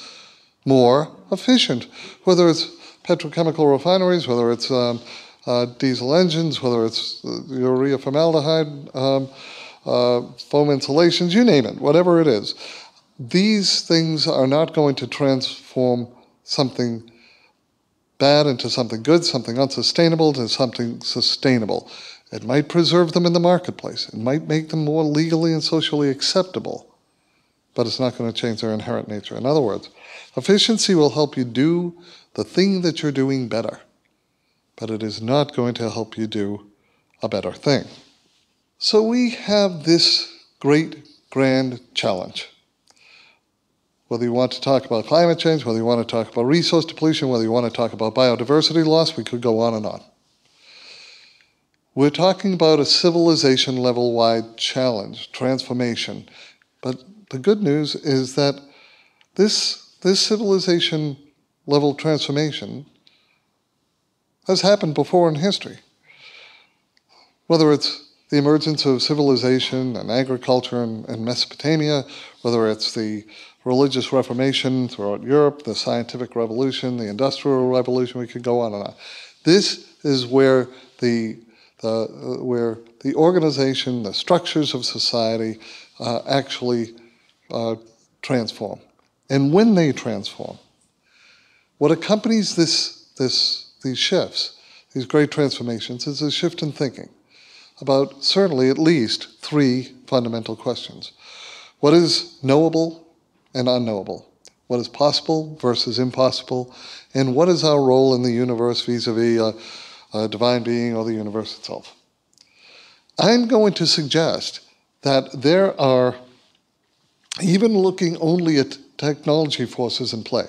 more efficient, whether it's petrochemical refineries, whether it's um, uh, diesel engines, whether it's uh, urea formaldehyde, um, uh, foam insulations, you name it, whatever it is. These things are not going to transform something bad into something good, something unsustainable to something sustainable. It might preserve them in the marketplace. It might make them more legally and socially acceptable, but it's not going to change their inherent nature. In other words, efficiency will help you do the thing that you're doing better but it is not going to help you do a better thing. So we have this great, grand challenge. Whether you want to talk about climate change, whether you want to talk about resource depletion, whether you want to talk about biodiversity loss, we could go on and on. We're talking about a civilization level wide challenge, transformation. But the good news is that this, this civilization level transformation has happened before in history. Whether it's the emergence of civilization and agriculture in, Mesopotamia, whether it's the religious reformation throughout Europe, the scientific revolution, the industrial revolution, we could go on and on. This is where the, the uh, where the organization, the structures of society uh, actually uh, transform. And when they transform, what accompanies this, this these shifts, these great transformations, is a shift in thinking about certainly at least three fundamental questions. What is knowable and unknowable? What is possible versus impossible? And what is our role in the universe vis a vis a divine being or the universe itself? I'm going to suggest that there are, even looking only at technology forces in play,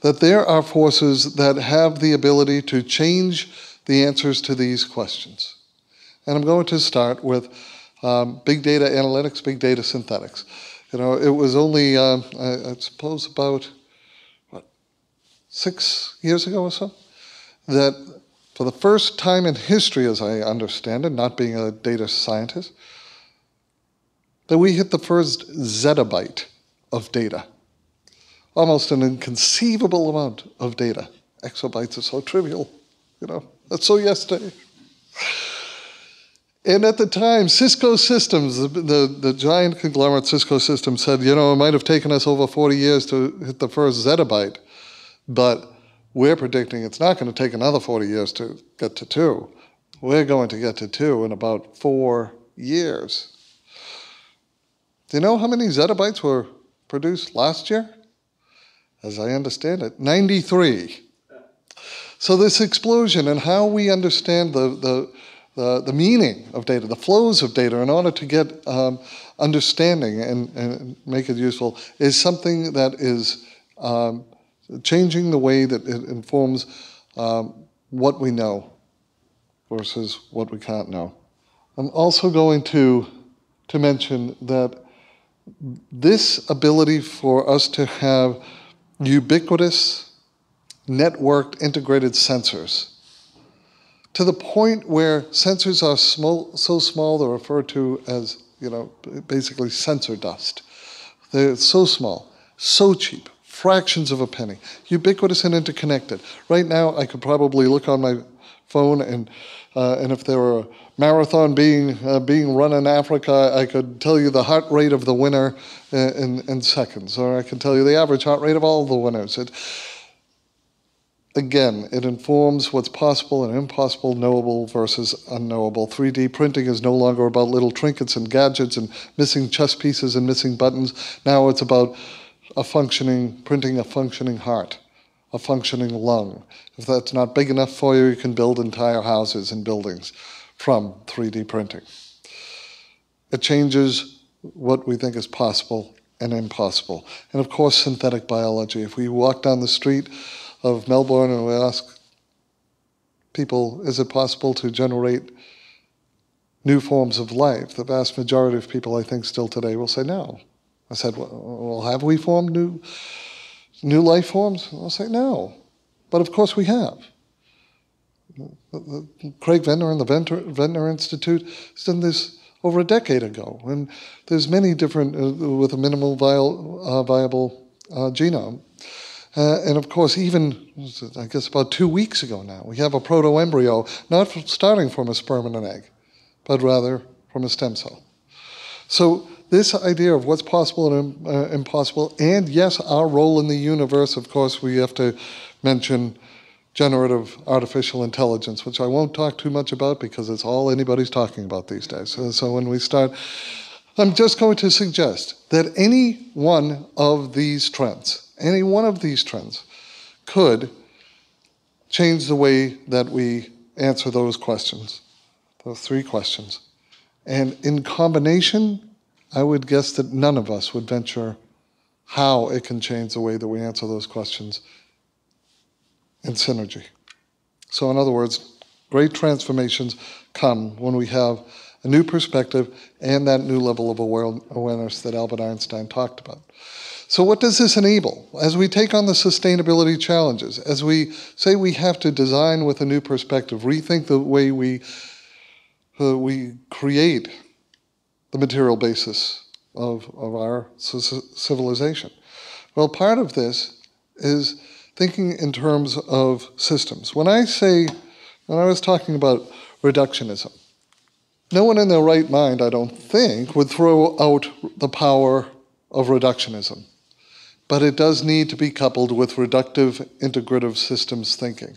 that there are forces that have the ability to change the answers to these questions. And I'm going to start with um, big data analytics, big data synthetics. You know, it was only, um, I, I, suppose, about what, six years ago or so, that for the first time in history, as I understand it, not being a data scientist, that we hit the first zettabyte of data almost an inconceivable amount of data. Exabytes are so trivial, you know, that's so yesterday. And at the time, Cisco Systems, the, the, the, giant conglomerate Cisco Systems, said, you know, it might have taken us over 40 years to hit the first zettabyte, but we're predicting it's not going to take another 40 years to get to two. We're going to get to two in about four years. Do you know how many zettabytes were produced last year? as I understand it, 93. So this explosion and how we understand the, the, the, the, meaning of data, the flows of data in order to get um, understanding and, and make it useful is something that is um, changing the way that it informs um, what we know versus what we can't know. I'm also going to, to mention that this ability for us to have ubiquitous, networked, integrated sensors to the point where sensors are small, so small they're referred to as, you know, basically sensor dust. They're so small, so cheap, fractions of a penny, ubiquitous and interconnected. Right now, I could probably look on my phone and uh, and if there were a marathon being uh, being run in Africa, I could tell you the heart rate of the winner in, in seconds, or I can tell you the average heart rate of all the winners. It, Again, it informs what's possible and impossible, knowable versus unknowable. 3D printing is no longer about little trinkets and gadgets and missing chess pieces and missing buttons. Now it's about a functioning, printing a functioning heart, a functioning lung. If that's not big enough for you, you can build entire houses and buildings from 3D printing. It changes what we think is possible and impossible. And of course, synthetic biology. If we walk down the street, of Melbourne and we ask people, is it possible to generate new forms of life? The vast majority of people, I think, still today will say no. I said, well, have we formed new, new life forms? I'll say no. But of course we have. Craig Venter and the Venter, Institute has done this over a decade ago. And there's many different, uh, with a minimal viable, uh, viable uh, genome. Uh, and of course, even, I guess about two weeks ago now, we have a proto embryo, not starting from a sperm and an egg, but rather from a stem cell. So, this idea of what's possible and uh, impossible, and yes, our role in the universe, of course, we have to mention generative artificial intelligence, which I won't talk too much about because it's all anybody's talking about these days. So, so when we start, I'm just going to suggest that any one of these trends, any one of these trends could change the way that we answer those questions, those three questions. And in combination, I would guess that none of us would venture how it can change the way that we answer those questions in synergy. So, in other words, great transformations come when we have new perspective and that new level of awareness that Albert Einstein talked about. So, what does this enable? As we take on the sustainability challenges, as we say we have to design with a new perspective, rethink the way we, uh, we create the material basis of, of our civilization. Well, part of this is thinking in terms of systems. When I say, when I was talking about reductionism, no one in their right mind, I don't think, would throw out the power of reductionism but it does need to be coupled with reductive integrative systems thinking.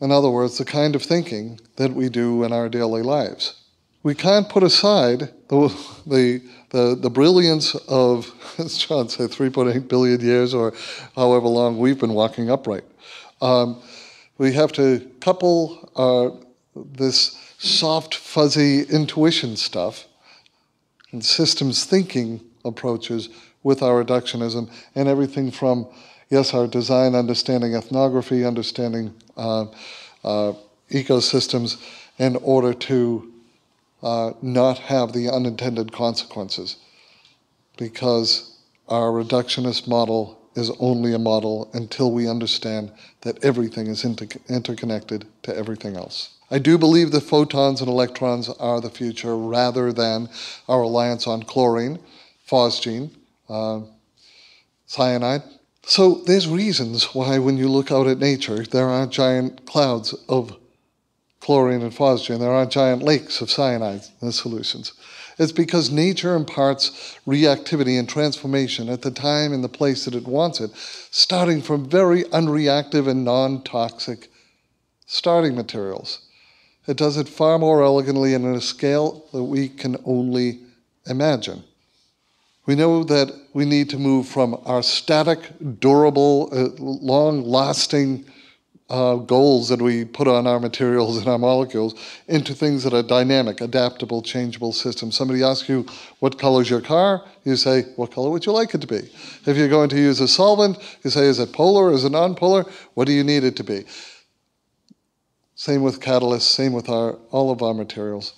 In other words, the kind of thinking that we do in our daily lives. We can't put aside the, the, the, the brilliance of, <laughs> as John said, 3.8 billion years or however long we've been walking upright. Um, we have to couple our, this soft, fuzzy intuition stuff and systems thinking approaches with our reductionism and everything from, yes, our design, understanding ethnography, understanding uh, uh, ecosystems in order to uh, not have the unintended consequences. Because our reductionist model is only a model until we understand that everything is inter- interconnected to everything else. I do believe that photons and electrons are the future rather than our reliance on chlorine, phosgene, uh, cyanide. So there's reasons why when you look out at nature, there aren't giant clouds of chlorine and phosgene. There aren't giant lakes of cyanide solutions. It's because nature imparts reactivity and transformation at the time and the place that it wants it, starting from very unreactive and non toxic starting materials. It does it far more elegantly and at a scale that we can only imagine. We know that we need to move from our static, durable, uh, long lasting uh, goals that we put on our materials and our molecules into things that are dynamic, adaptable, changeable systems. Somebody asks you, What color is your car? You say, What color would you like it to be? If you're going to use a solvent, you say, Is it polar? Is it nonpolar? What do you need it to be? Same with catalysts, same with our, all of our materials.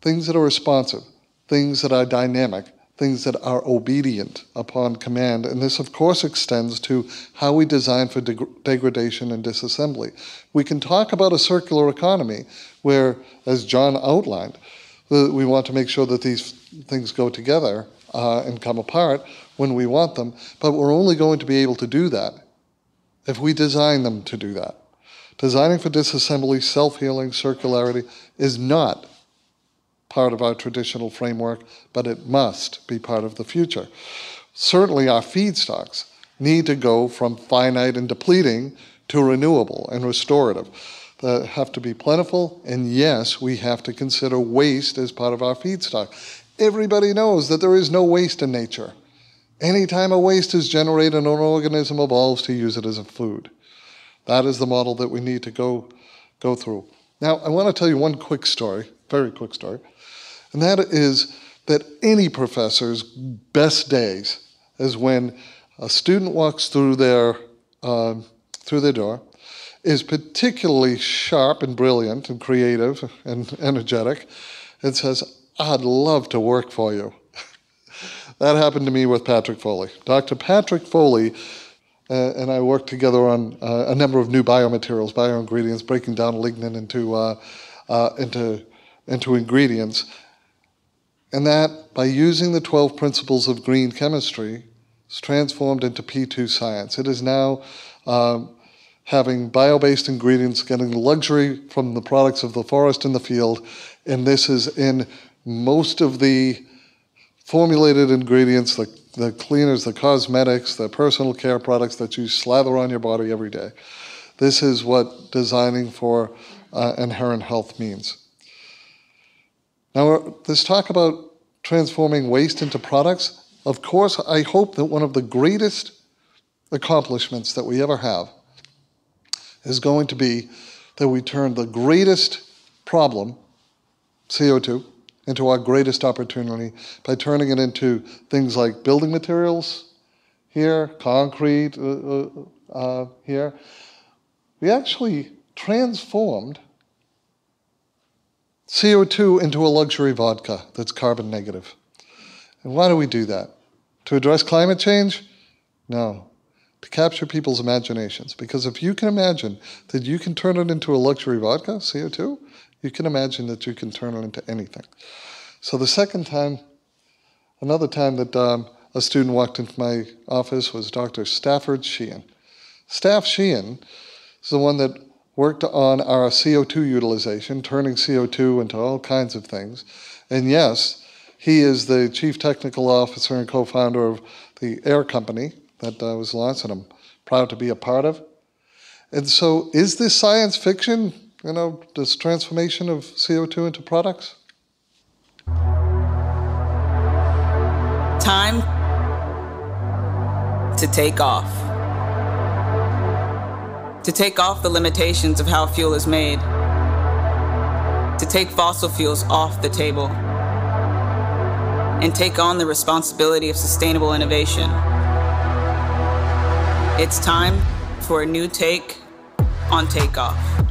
Things that are responsive things that are dynamic, things that are obedient upon command. And this, of course, extends to how we design for deg- degradation and disassembly. We can talk about a circular economy where, as John outlined, we want to make sure that these things go together uh, and come apart when we want them, but we're only going to be able to do that if we design them to do that. Designing for disassembly, self healing, circularity is not part of our traditional framework, but it must be part of the future. Certainly, our feedstocks need to go from finite and depleting to renewable and restorative. They have to be plentiful, and yes, we have to consider waste as part of our feedstock. Everybody knows that there is no waste in nature. Anytime a waste is generated, an organism evolves to use it as a food. That is the model that we need to go, go through. Now, I want to tell you one quick story, very quick story, and that is that any professor's best days is when a student walks through their, uh, through their door, is particularly sharp and brilliant and creative and energetic, and says, I'd love to work for you. <laughs> that happened to me with Patrick Foley. Dr. Patrick Foley uh, and I worked together on uh, a number of new biomaterials, bioingredients, breaking down lignin into, uh, uh into, into ingredients. And that, by using the 12 principles of green chemistry, is transformed into P2 science. It is now um, having bio based ingredients, getting luxury from the products of the forest and the field. And this is in most of the formulated ingredients, the, the cleaners, the cosmetics, the personal care products that you slather on your body every day. This is what designing for uh, inherent health means. Now, this talk about transforming waste into products, of course, I hope that one of the greatest accomplishments that we ever have is going to be that we turn the greatest problem, CO2, into our greatest opportunity by turning it into things like building materials here, concrete uh, uh, uh, here. We actually transformed CO2 into a luxury vodka that's carbon negative. And why do we do that? To address climate change? No. To capture people's imaginations. Because if you can imagine that you can turn it into a luxury vodka, CO2, you can imagine that you can turn it into anything. So the second time, another time that um, a student walked into my office was Dr. Stafford Sheehan. Staff Sheehan is the one that worked on our CO2 utilization, turning CO2 into all kinds of things. And yes, he is the chief technical officer and co founder of the Air Company that uh, was launched, and I'm proud to be a part of. And so, is this science fiction? You know, this transformation of CO2 into products? Time to take off. To take off the limitations of how fuel is made. To take fossil fuels off the table. And take on the responsibility of sustainable innovation. It's time for a new take on takeoff.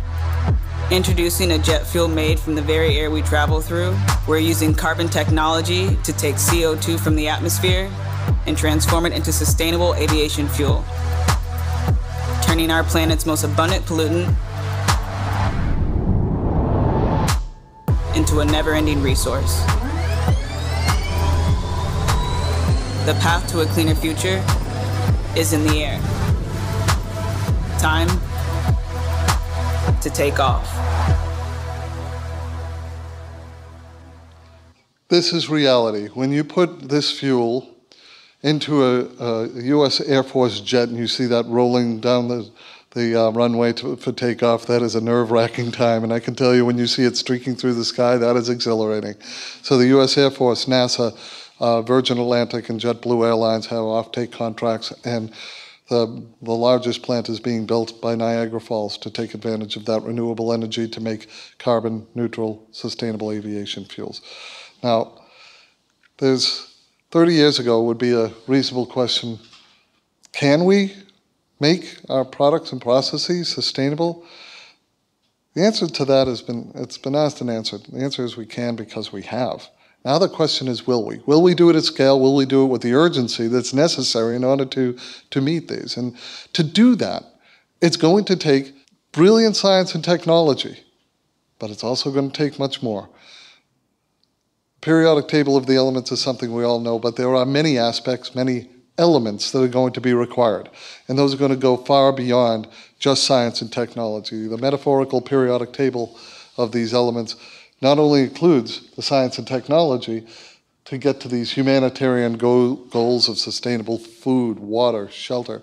Introducing a jet fuel made from the very air we travel through, we're using carbon technology to take CO2 from the atmosphere and transform it into sustainable aviation fuel, turning our planet's most abundant pollutant into a never ending resource. The path to a cleaner future is in the air. Time to take off. This is reality. When you put this fuel into a, a U.S. Air Force jet and you see that rolling down the, the uh, runway to, for takeoff, that is a nerve wracking time. And I can tell you when you see it streaking through the sky, that is exhilarating. So the U.S. Air Force, NASA, uh, Virgin Atlantic, and JetBlue Airlines have off take contracts. And the, the largest plant is being built by Niagara Falls to take advantage of that renewable energy to make carbon neutral, sustainable aviation fuels. Now, there's 30 years ago would be a reasonable question can we make our products and processes sustainable? The answer to that has been it's been asked and answered. The answer is we can because we have. Now the question is will we? Will we do it at scale? Will we do it with the urgency that's necessary in order to, to meet these? And to do that, it's going to take brilliant science and technology, but it's also going to take much more. Periodic table of the elements is something we all know, but there are many aspects, many elements that are going to be required. And those are going to go far beyond just science and technology. The metaphorical periodic table of these elements not only includes the science and technology, to get to these humanitarian go- goals of sustainable food, water, shelter.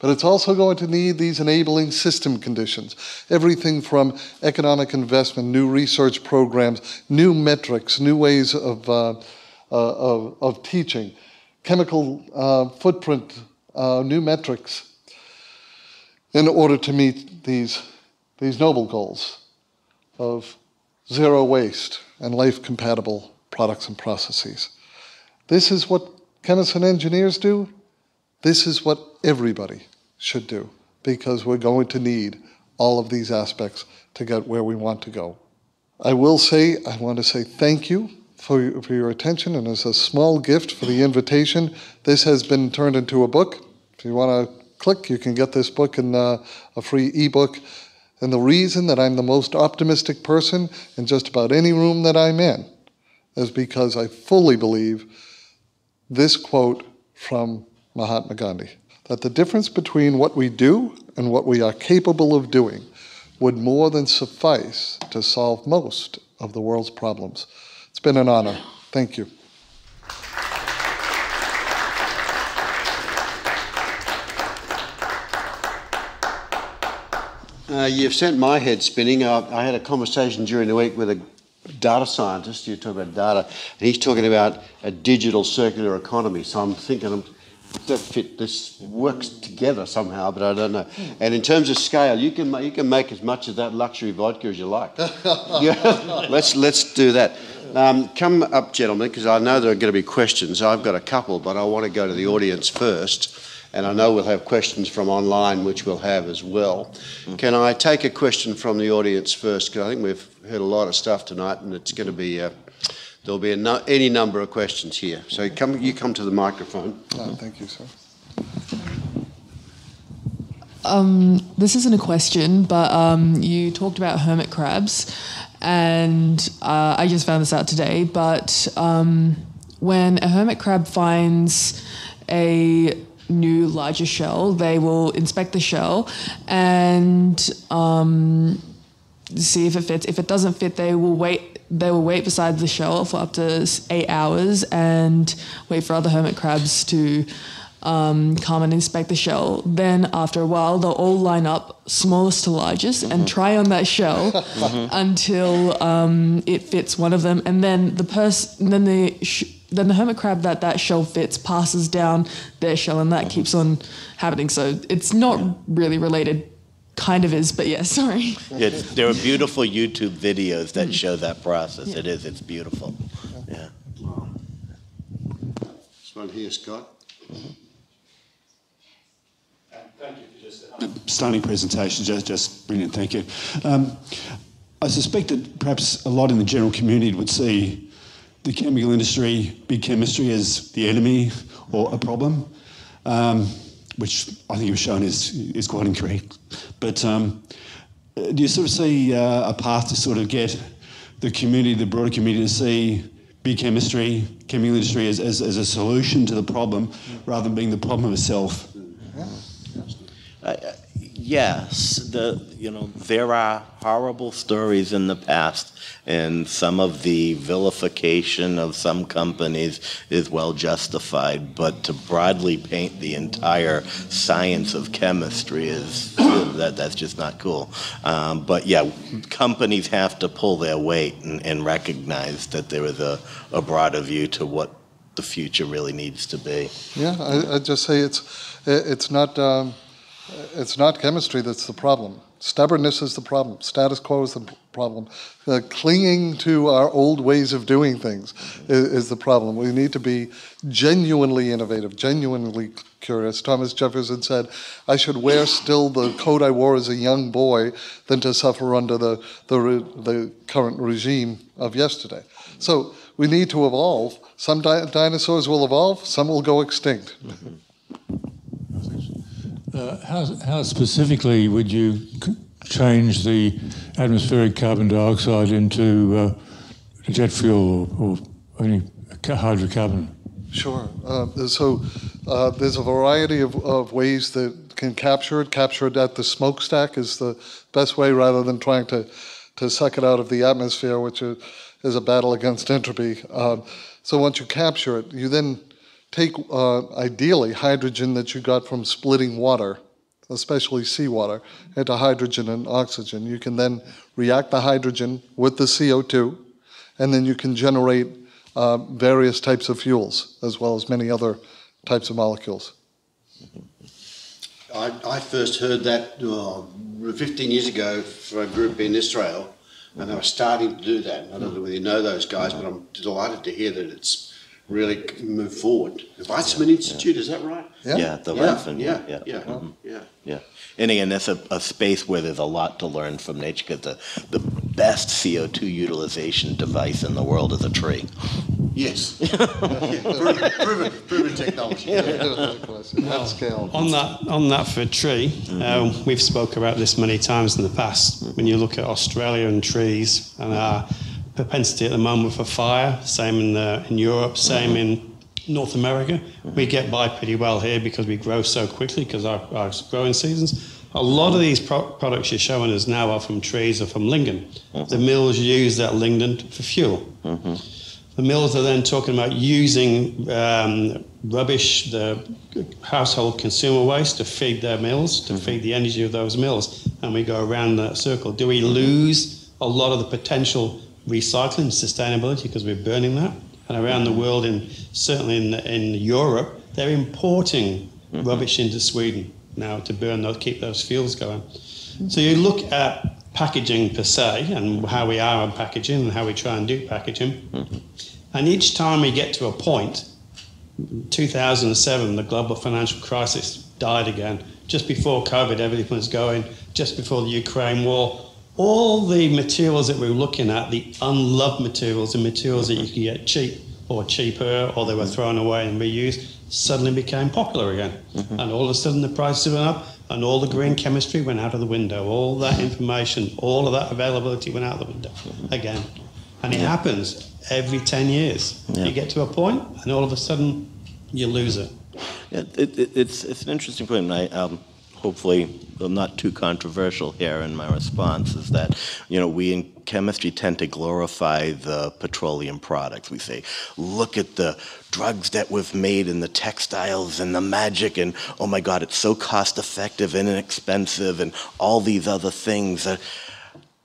But it's also going to need these enabling system conditions. Everything from economic investment, new research programs, new metrics, new ways of, uh, uh, of, of, teaching, chemical uh, footprint, uh, new metrics, in order to meet these, these noble goals of zero waste and life compatible products and processes. This is what chemists and engineers do. This is what everybody should do because we're going to need all of these aspects to get where we want to go. I will say, I want to say thank you for, for your attention, and as a small gift for the invitation, this has been turned into a book. If you want to click, you can get this book in uh, a free ebook. And the reason that I'm the most optimistic person in just about any room that I'm in is because I fully believe this quote from Mahatma Gandhi that the difference between what we do and what we are capable of doing would more than suffice to solve most of the world's problems. It's been an honor. Thank you. Uh, you've sent my head spinning. I, I had a conversation during the week with a data scientist. You talk about data, and he's talking about a digital circular economy. So I'm thinking, that fit this works together somehow, but I don't know. And in terms of scale, you can you can make as much of that luxury vodka as you like. <laughs> yeah, let's let's do that. Um, come up, gentlemen, because I know there are going to be questions. I've got a couple, but I want to go to the audience first, and I know we'll have questions from online, which we'll have as well. Can I take a question from the audience first? Because I think we've heard a lot of stuff tonight, and it's going to be. Uh, There'll be no, any number of questions here. So come, you come to the microphone. Oh, thank you, sir. Um, this isn't a question, but um, you talked about hermit crabs, and uh, I just found this out today. But um, when a hermit crab finds a new larger shell, they will inspect the shell and um, see if it fits. If it doesn't fit, they will wait they will wait beside the shell for up to eight hours and wait for other hermit crabs to um, come and inspect the shell. Then, after a while, they'll all line up, smallest to largest, mm-hmm. and try on that shell <laughs> mm-hmm. until um, it fits one of them. And then the person, then the sh- then the hermit crab that that shell fits passes down their shell, and that mm-hmm. keeps on happening. So it's not yeah. really related kind of is, but yeah, <laughs> sorry. Yeah, there are beautiful YouTube videos that show that process. Yeah. It is, it's beautiful. Yeah. This one here, Scott. Mm-hmm. Thank you for just a stunning presentation, just, just brilliant, thank you. Um, I suspect that perhaps a lot in the general community would see the chemical industry, big chemistry, as the enemy or a problem. Um, which I think you've shown is is quite incorrect. But um, do you sort of see uh, a path to sort of get the community, the broader community, to see big chemistry, chemical industry as, as, as a solution to the problem rather than being the problem itself? Uh, yes, the you know there are horrible stories in the past, and some of the vilification of some companies is well justified. But to broadly paint the entire science of chemistry is that that's just not cool. Um, but yeah, companies have to pull their weight and, and recognize that there is a, a broader view to what the future really needs to be. Yeah, I, I just say it's it's not. Um it's not chemistry that's the problem. Stubbornness is the problem. Status quo is the problem. Uh, clinging to our old ways of doing things is, is, the problem. We need to be genuinely innovative, genuinely curious. Thomas Jefferson said, I should wear still the coat I wore as a young boy than to suffer under the, the, the current regime of yesterday. So we need to evolve. Some di- dinosaurs will evolve, some will go extinct. Uh, how, how specifically would you change the atmospheric carbon dioxide into uh, jet fuel or, or, any hydrocarbon? Sure. Uh, so uh, there's a variety of, of ways that can capture it. Capture it at the smokestack is the best way rather than trying to, to suck it out of the atmosphere, which is, a battle against entropy. Uh, So once you capture it, you then take uh, ideally hydrogen that you got from splitting water, especially seawater, into hydrogen and oxygen. You can then react the hydrogen with the CO2, and then you can generate uh, various types of fuels as well as many other types of molecules. I, I first heard that oh, 15 years ago from a group in Israel, and they were starting to do that. I don't know whether you know those guys, but I'm delighted to hear that it's really moved forward. The Weizmann Institute, is that right? Yeah. Yeah, the Yeah, Laughing, yeah, yeah. yeah, mm-hmm. yeah. Yeah, and again, that's a, a space where there's a lot to learn from nature because the, the best CO2 utilization device in the world is a tree. Yes. <laughs> Proven, proven, proven technology. Yeah. At scale. On that, on that for a tree, mm-hmm. um, we've spoke about this many times in the past. Mm-hmm. When you look at Australia and trees and our propensity at the moment for fire, same in the, in Europe, same in North America, we get by pretty well here because we grow so quickly because our, our growing seasons. A lot of these pro- products you're showing us now are from trees or from lignin. Mm-hmm. The mills use that lignin for fuel. Mm-hmm. The mills are then talking about using um, rubbish, the household consumer waste, to feed their mills, to mm-hmm. feed the energy of those mills, and we go around that circle. Do we lose a lot of the potential recycling, sustainability, because we're burning that? And around the world, in certainly in, in Europe, they're importing mm-hmm. rubbish into Sweden now to burn those, keep those fuels going. So you look at packaging per se and how we are on packaging and how we try and do packaging. Mm-hmm. And each time we get to a point, 2007, the global financial crisis died again. Just before COVID, everything was going. Just before the Ukraine war, all the materials that we were looking at, the unloved materials, the materials that you could get cheap or cheaper, or they were mm-hmm. thrown away and reused, suddenly became popular again. Mm-hmm. And all of a sudden, the prices went up, and all the green chemistry went out of the window. All that information, all of that availability went out of the window mm-hmm. again. And it happens every 10 years. Yeah. You get to a point, and all of a sudden, you lose it. Yeah, it, it, it's, it's an interesting point. and I, um, hopefully, I'm not too controversial here in my response, is that, you know, we in chemistry tend to glorify the petroleum products. We say, look at the drugs that we've made and the textiles and the magic and, oh my God, it's so cost effective and inexpensive and all these other things. that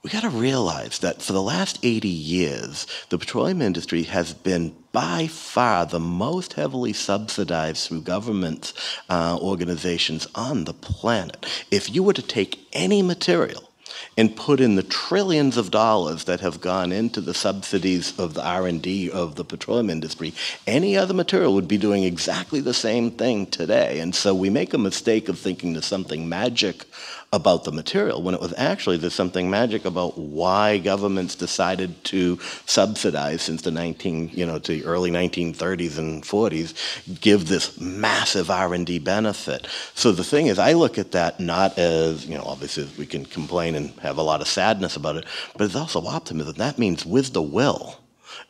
we got to realize that for the last 80 years, the petroleum industry has been by far the most heavily subsidized through government uh, organizations on the planet. If you were to take any material and put in the trillions of dollars that have gone into the subsidies of the R&D of the petroleum industry, any other material would be doing exactly the same thing today. And so we make a mistake of thinking there's something magic about the material when it was actually there's something magic about why governments decided to subsidize since the 19 you know to the early 1930s and 40s give this massive R&D benefit so the thing is I look at that not as you know obviously we can complain and have a lot of sadness about it but it's also optimism that means with the will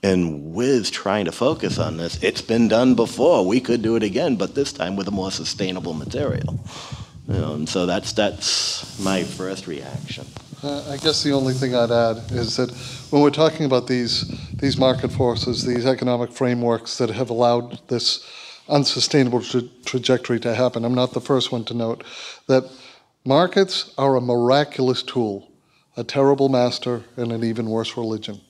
and with trying to focus on this, it's been done before. We could do it again, but this time with a more sustainable material. You know, and so that's that's my first reaction. Uh, I guess the only thing I'd add is that when we're talking about these these market forces, these economic frameworks that have allowed this unsustainable tra- trajectory to happen, I'm not the first one to note that markets are a miraculous tool, a terrible master, and an even worse religion.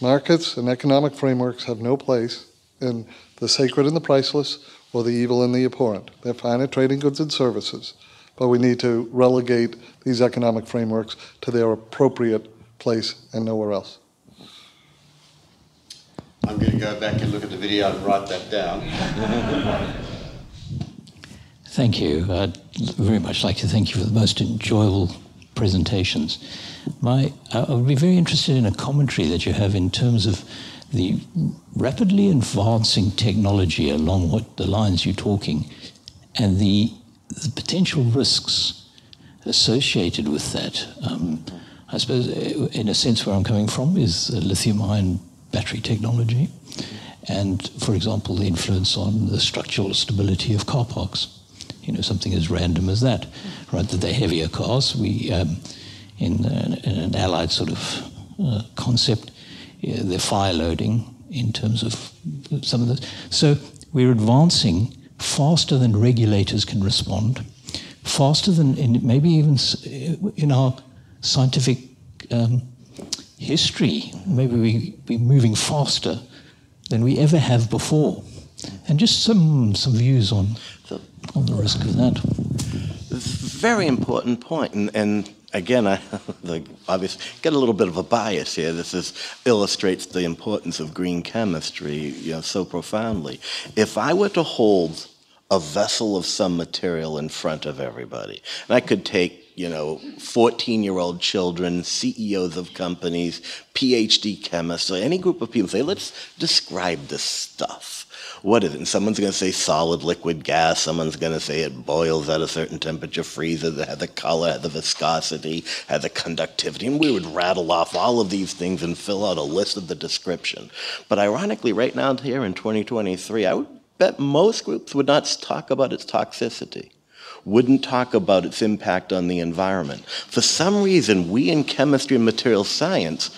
Markets and economic frameworks have no place in the sacred and the priceless or the evil and the abhorrent. They're fine at trading goods and services, but we need to relegate these economic frameworks to their appropriate place and nowhere else. I'm going to go back and look at the video and write that down. Thank you. I'd very much like to thank you for the most enjoyable presentations. My, uh, I would be very interested in a commentary that you have in terms of the rapidly advancing technology along what the lines you're talking and the, the potential risks associated with that. Um, I suppose, uh, in a sense, where I'm coming from is lithium ion battery technology, and, for example, the influence on the structural stability of car parks. You know, something as random as that, right? That they're heavier cars. We, um, in, uh, in an allied sort of uh, concept, yeah, they're fire loading in terms of some of the. So we're advancing faster than regulators can respond, faster than in, maybe even in our scientific um, history. Maybe we be moving faster than we ever have before. And just some some views on on the risk of that. Very important point, and, and again, I <laughs> obviously get a little bit of a bias here. This is, illustrates the importance of green chemistry, you know, so profoundly. If I were to hold a vessel of some material in front of everybody, and I could take you know, 14 year old children, CEOs of companies, PhD chemists, or any group of people say, let's describe this stuff what is it? And someone's going to say solid, liquid, gas. Someone's going to say it boils at a certain temperature, freezes, it has the color, has the viscosity, has the conductivity. And we would rattle off all of these things and fill out a list of the description. But ironically, right now here in 2023, I would bet most groups would not talk about its toxicity wouldn't talk about its impact on the environment. For some reason, we in chemistry and material science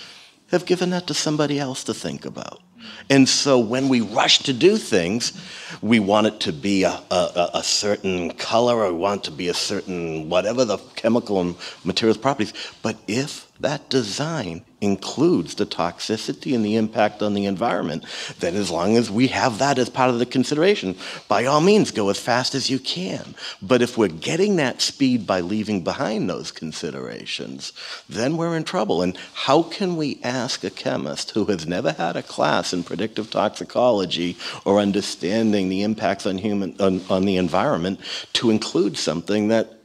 have given that to somebody else to think about. And so when we rush to do things, we want it to be a, a, a, certain color or want to be a certain whatever the chemical and materials properties. But if that design includes the toxicity and the impact on the environment, then as long as we have that as part of the consideration, by all means go as fast as you can. But if we're getting that speed by leaving behind those considerations, then we're in trouble. And how can we ask a chemist who has never had a class in predictive toxicology or understanding the impacts on human on, on the environment to include something that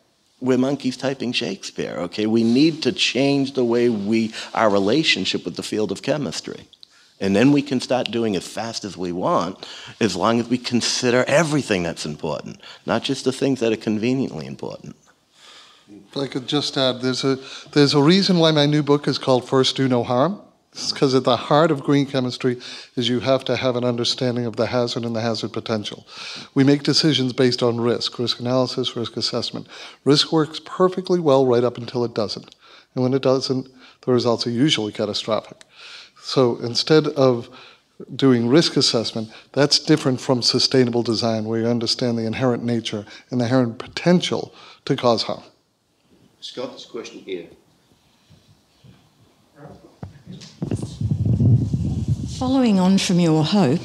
we're monkeys typing Shakespeare, okay? We need to change the way we, our relationship with the field of chemistry. And then we can start doing as fast as we want, as long as we consider everything that's important, not just the things that are conveniently important. If I could just add, there's a, there's a reason why my new book is called First Do No Harm. Because at the heart of green chemistry is you have to have an understanding of the hazard and the hazard potential. We make decisions based on risk, risk analysis, risk assessment. Risk works perfectly well right up until it doesn't. And when it doesn't, the results are usually catastrophic. So instead of doing risk assessment, that's different from sustainable design, where you understand the inherent nature and the inherent potential to cause harm. Scott, this question here. Following on from your hope,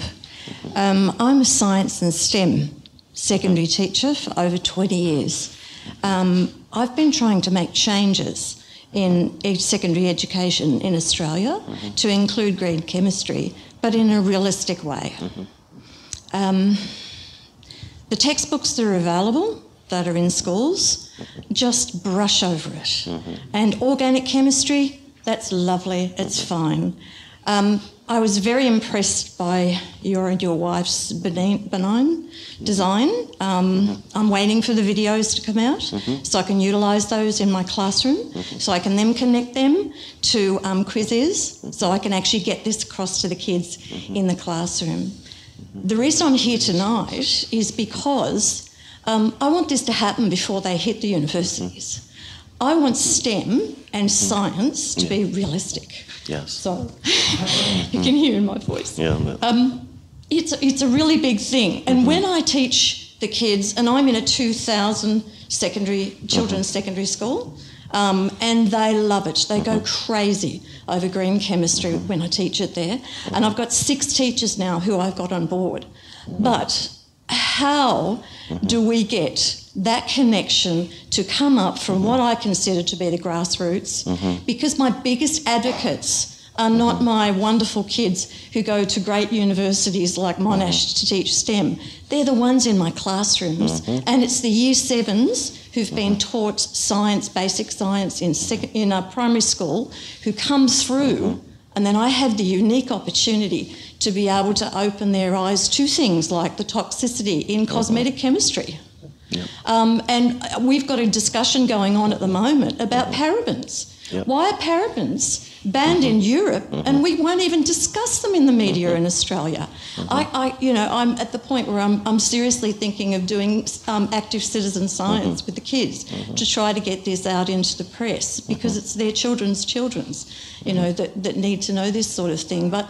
um, I'm a science and STEM secondary teacher for over 20 years. Um, I've been trying to make changes in secondary education in Australia mm-hmm. to include green chemistry, but in a realistic way. Mm-hmm. Um, the textbooks that are available that are in schools, just brush over it. Mm-hmm. And organic chemistry, that's lovely, it's fine. Um, I was very impressed by your and your wife's benign, benign design. Um. I'm waiting for the videos to come out mm-hmm. so I can utilise those in my classroom, mm-hmm. so I can then connect them to um, quizzes, so I can actually get this across to the kids mm-hmm. in the classroom. The reason I'm here tonight is because um, I want this to happen before they hit the universities. I want STEM and science to be realistic. Yes. So <laughs> you can hear in my voice. Yeah. Um, it's, it's a really big thing. And mm-hmm. when I teach the kids, and I'm in a 2,000 secondary children's mm-hmm. secondary school, um, and they love it. They go mm-hmm. crazy over green chemistry mm-hmm. when I teach it there. And I've got six teachers now who I've got on board. But how do we get that connection to come up from what I consider to be the grassroots? Mm-hmm. Because my biggest advocates are not mm-hmm. my wonderful kids who go to great universities like Monash mm-hmm. to teach STEM. They're the ones in my classrooms, mm-hmm. and it's the year sevens who've been mm-hmm. taught science, basic science in, sec- in a primary school, who come through, mm-hmm. and then I have the unique opportunity to be able to open their eyes to things like the toxicity in cosmetic chemistry. Yep. Um, and we've got a discussion going on at the moment about uh-huh. parabens. Yep. Why are parabens banned in mm-hmm. Europe and mm-hmm. we won't even discuss them in the media in Australia? I, I, you know, I'm at the point where I'm, I'm seriously thinking of doing um, active citizen science with the kids to try to get this out into the press because it's their children's children's, you know, that, that need to know this sort of thing. But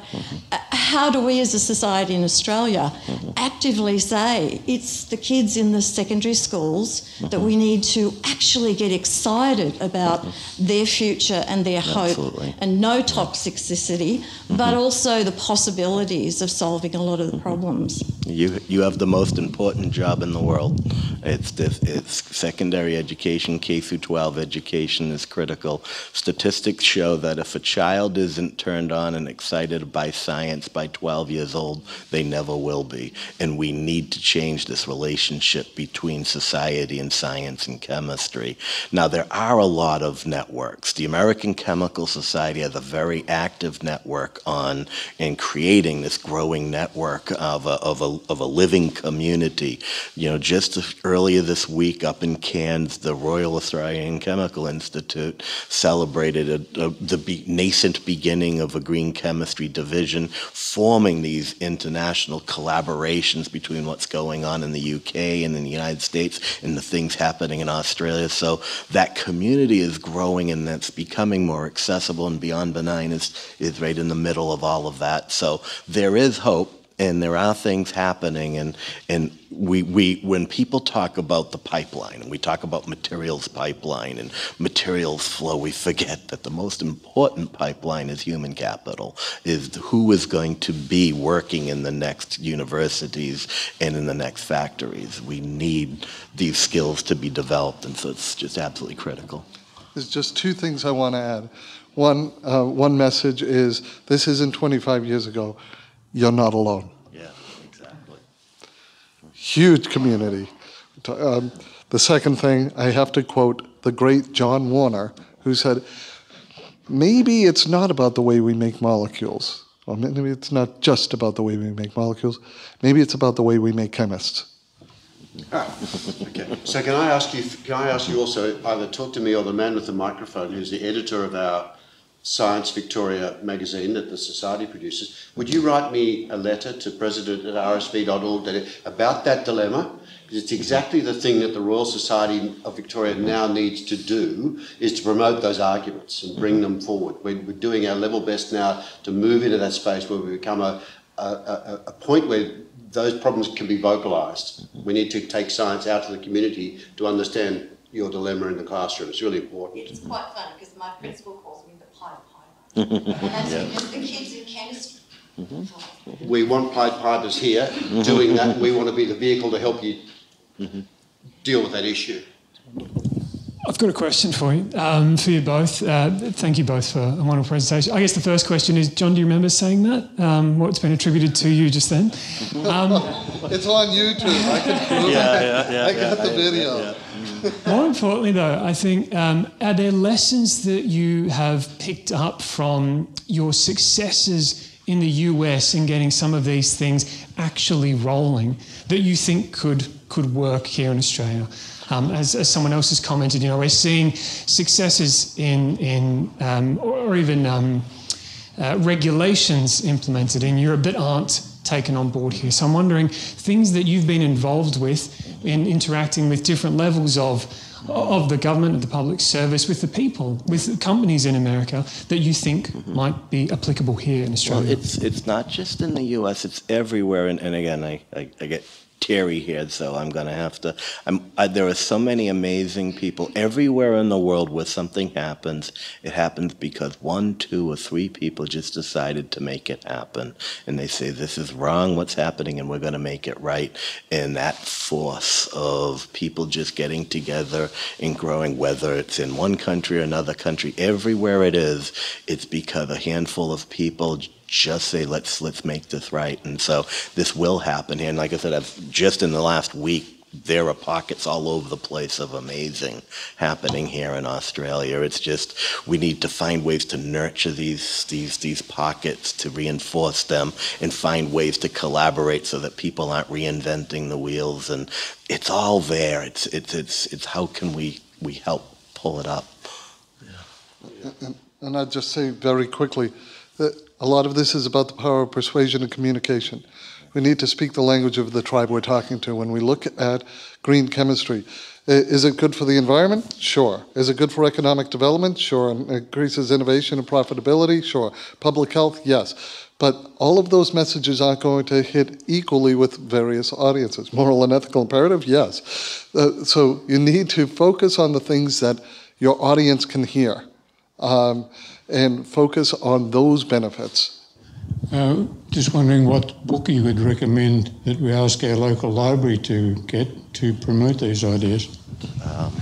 uh, how do we as a society in Australia actively say it's the kids in the secondary schools that we need to actually get excited about their future and their hope Absolutely. and no toxicity, but also the possibilities of solving a lot of the problems. You you have the most important job in the world. It's this it's secondary education, K through 12 education is critical. Statistics show that if a child isn't turned on and excited by science by 12 years old, they never will be. And we need to change this relationship between society and science and chemistry. Now there are a lot of networks. The American Chemical Society has a very active network on in creating this growing network of a, of a, of a living community. You know, just earlier this week up in Cairns, the Royal Australian Chemical Institute celebrated a, a, the nascent beginning of a green chemistry division, forming these international collaborations between what's going on in the UK and in the United States and the things happening in Australia. So that community is growing and that's becoming more accessible and Beyond Benign is, is right in the middle of all of that. So there is hope and there are things happening and and we, we when people talk about the pipeline and we talk about materials pipeline and materials flow we forget that the most important pipeline is human capital is who is going to be working in the next universities and in the next factories we need these skills to be developed and so it's just absolutely critical There's just two things I want to add. One, uh, one message is this isn't 25 years ago. You're not alone. yeah exactly Huge community. Um, the second thing, I have to quote the great John Warner, who said, maybe it's not about the way we make molecules. Or maybe it's not just about the way we make molecules. Maybe it's about the way we make chemists. Ah, Okay. So can I ask you? Can I ask you also either talk to me or the man with the microphone, who's the editor of our Science Victoria magazine that the Society produces? Would you write me a letter to president at rsv.org about that dilemma? Because it's exactly the thing that the Royal Society of Victoria now needs to do is to promote those arguments and bring them forward. We're, doing our level best now to move into that space where we become a, a, a, a point where those problems can be vocalised. We need to take science out to the community to understand your dilemma in the classroom. It's really important. It's quite funny because my principal calls me the Pied Piper. and that's because the kids in chemistry. We want Pied Pipers here doing that. We want to be the vehicle to help you deal with that issue. I've got a question for you, um, for you both. Uh, thank you both for a wonderful presentation. I guess the first question is, John, do you remember saying that? Um, what's been attributed to you just then? <laughs> Um, It's on YouTube. I can prove <laughs> Yeah, it. <laughs> yeah, yeah, I got yeah, the I- video. More importantly, though, I think um, are there lessons that you have picked up from your successes in the US in getting some of these things actually rolling that you think could could work here in Australia? Um, as, as someone else has commented, you know, we're seeing successes in in um, or, even um, uh, regulations implemented in Europe that aren't taken on board here. So I'm wondering things that you've been involved with in interacting with different levels of of the government, of the public service, with the people, with the companies in America that you think might be applicable here in Australia? Well, it's it's not just in the U.S. It's everywhere. And, and again, I, I, I get teary here, so I'm going to have to. I'm, I, there are so many amazing people everywhere in the world where something happens. It happens because one, two, or three people just decided to make it happen, and they say this is wrong. What's happening, and we're going to make it right. And that force of people just getting together and growing, whether it's in one country or another country, everywhere it is, it's because a handful of people just say let's let's make this right. And so this will happen here. and like i said I've, just in the last week there are pockets all over the place of amazing happening here in australia. It's just we need to find ways to nurture these these these pockets to reinforce them and find ways to collaborate so that people aren't reinventing the wheels. And it's all there. It's it's it's it's how can we we help pull it up? And, and I'd just say very quickly that a lot of this is about the power of persuasion and communication. We need to speak the language of the tribe we're talking to. When we look at green chemistry, Is it good for the environment? Sure. Is it good for economic development? Sure. increases innovation and profitability? Sure. Public health? Yes. But all of those messages aren't going to hit equally with various audiences. Moral and ethical imperative? Yes. Uh, so you need to focus on the things that your audience can hear um, and focus on those benefits. Uh, just wondering what book you would recommend that we ask our local library to get to promote these ideas. Um.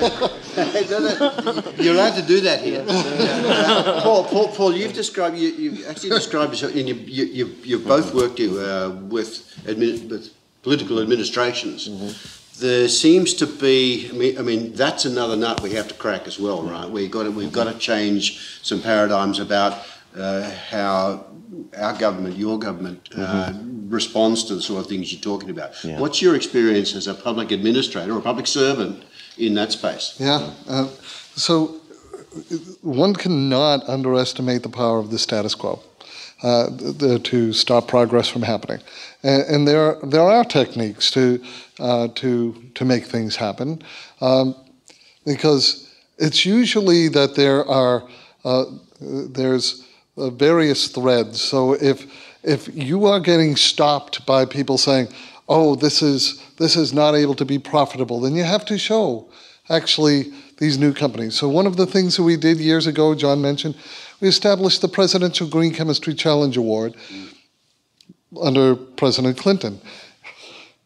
<laughs> <laughs> <laughs> You're allowed to do that here. Uh, <laughs> Paul, Paul, Paul, you've described you, you actually described yourself, and you, you, you, you've both worked uh, with, admi- with political administrations. Mm-hmm there seems to be. I mean, I mean, that's another nut we have to crack as well, right? We've got to, we've got to change some paradigms about uh, how our government, your government, uh, mm-hmm. responds to the sort of things you're talking about. Yeah. What's your experience as a public administrator or a public servant in that space? Yeah. Uh, so one cannot underestimate the power of the status quo. Uh, the, to stop progress from happening. And, and, there, there are techniques to, uh, to, to make things happen um, because it's usually that there are uh, there's uh, various threads. So if, if you are getting stopped by people saying, oh, this is, this is not able to be profitable, then you have to show actually these new companies. So one of the things that we did years ago, John mentioned, we established the Presidential Green Chemistry Challenge Award under President Clinton.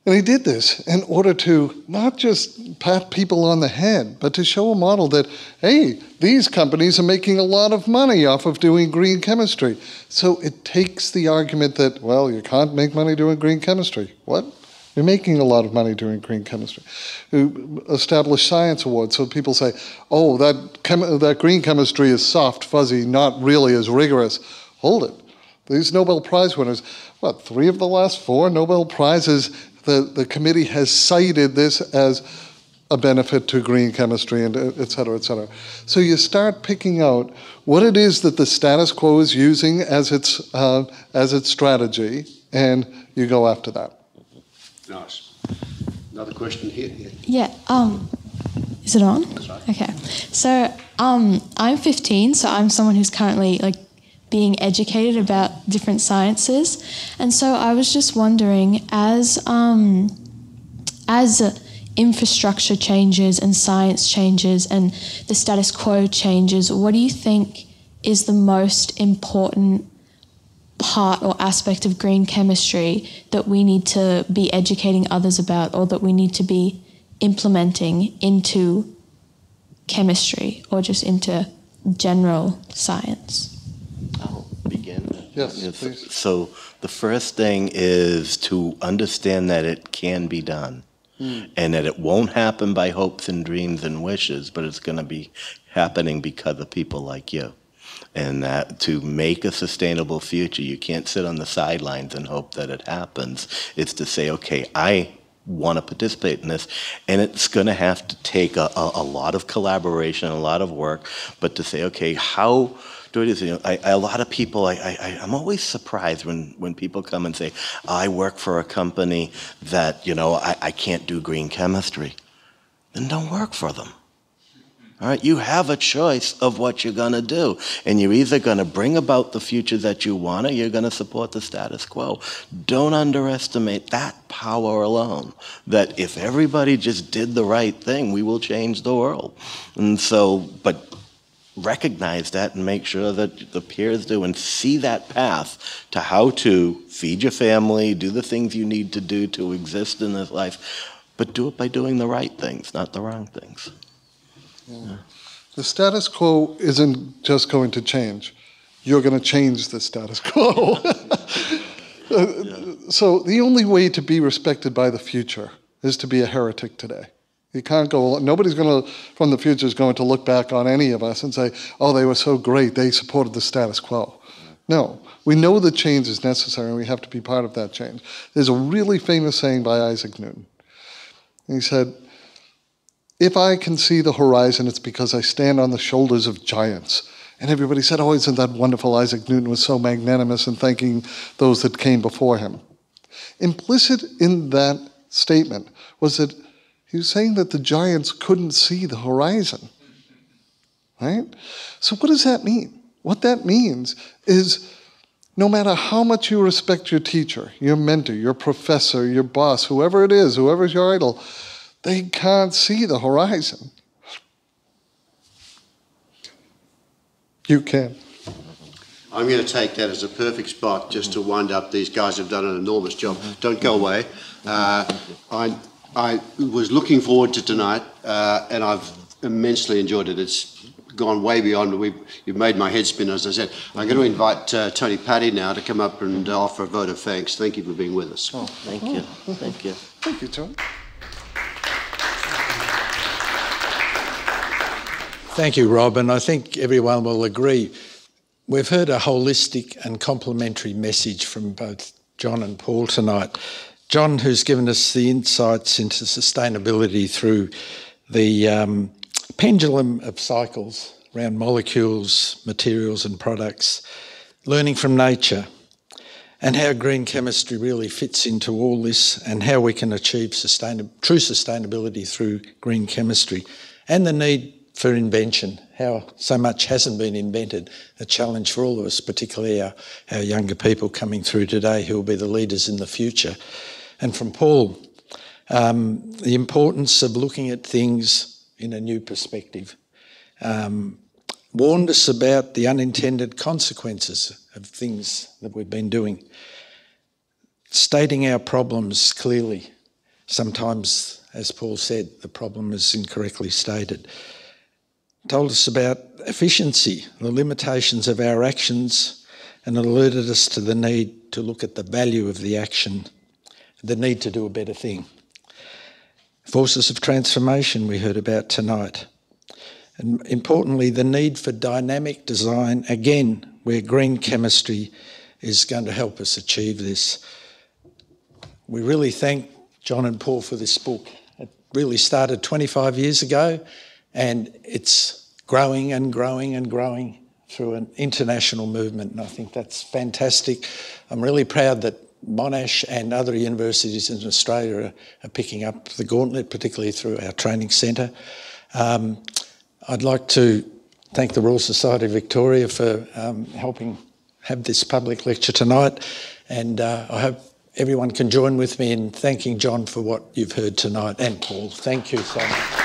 And he did this in order to not just pat people on the head, but to show a model that, hey, these companies are making a lot of money off of doing green chemistry. So it takes the argument that, well, you can't make money doing green chemistry. What? You're making a lot of money doing green chemistry. Who established science awards, so people say, "Oh, that that green chemistry is soft, fuzzy, not really as rigorous." Hold it. These Nobel Prize winners, what three of the last four Nobel prizes, the the committee has cited this as a benefit to green chemistry and et cetera, et cetera. So you start picking out what it is that the status quo is using as its uh, as its strategy, and you go after that. Nice. Another question here. Yeah. Um, is it on? Right. Okay. So um, I'm 15, so I'm someone who's currently like being educated about different sciences, and so I was just wondering, as um, as infrastructure changes and science changes and the status quo changes, what do you think is the most important part or aspect of green chemistry that we need to be educating others about or that we need to be implementing into chemistry or just into general science? Yes, please. So the first thing is to understand that it can be done. Mm. And that it won't happen by hopes and dreams and wishes, but it's going to be happening because of people like you and that to make a sustainable future, you can't sit on the sidelines and hope that it happens. It's to say, okay, I want to participate in this, and it's going to have to take a, a, a, lot of collaboration, a lot of work, but to say, okay, how it? You know, I, I, a lot of people, I, I, I'm always surprised when, when people come and say, I work for a company that, you know, I, I can't do green chemistry. Then don't work for them. All right, you have a choice of what you're going to do. And you're either going to bring about the future that you want or you're going to support the status quo. Don't underestimate that power alone. That if everybody just did the right thing, we will change the world. And so, but recognize that and make sure that the peers do and see that path to how to feed your family, do the things you need to do to exist in this life, but do it by doing the right things, not the wrong things. Yeah. The status quo isn't just going to change. You're going to change the status quo. <laughs> Uh, so the only way to be respected by the future is to be a heretic today. You can't go. Nobody's going to, from the future, is going to look back on any of us and say, "Oh, they were so great. They supported the status quo." No, we know that change is necessary, and we have to be part of that change. There's a really famous saying by Isaac Newton. He said, if I can see the horizon, it's because I stand on the shoulders of giants. And everybody said, Oh, isn't that wonderful? Isaac Newton was so magnanimous in thanking those that came before him. Implicit in that statement was that he was saying that the giants couldn't see the horizon. Right? So, what does that mean? What that means is no matter how much you respect your teacher, your mentor, your professor, your boss, whoever it is, whoever's your idol, they can't see the horizon. You can. I'm going to take that as a perfect spot just to wind up. These guys have done an enormous job. Don't go away. Uh, I, I was looking forward to tonight, uh, and I've immensely enjoyed it. It's gone way beyond. We've, you've made my head spin, as I said. I'm going to invite uh, Tony Patti now to come up and uh, offer a vote of thanks. Thank you for being with us. Oh, thank you. Thank you. Thank you, Tony. Thank you, Rob, and I think everyone will agree. We've heard a holistic and complementary message from both John and Paul tonight. John, who's given us the insights into sustainability through the um, pendulum of cycles around molecules, materials, and products, learning from nature, and how green chemistry really fits into all this, and how we can achieve sustain- true sustainability through green chemistry, and the need for invention, how so much hasn't been invented, a challenge for all of us, particularly our, our younger people coming through today who will be the leaders in the future. And from Paul, um, the importance of looking at things in a new perspective. Um, warned us about the unintended consequences of things that we've been doing. Stating our problems clearly. Sometimes, as Paul said, the problem is incorrectly stated told us about efficiency, the limitations of our actions, and alerted us to the need to look at the value of the action, the need to do a better thing. Forces of transformation we heard about tonight. And importantly, the need for dynamic design, again, where green chemistry is going to help us achieve this. We really thank John and Paul for this book. It really started 25 years ago and it's growing and growing and growing through an international movement, and I think that's fantastic. I'm really proud that Monash and other universities in Australia are, are picking up the gauntlet, particularly through our training centre. Um, I'd like to thank the Royal Society of Victoria for um, helping have this public lecture tonight, and uh, I hope everyone can join with me in thanking John for what you've heard tonight and Paul. Thank you so much.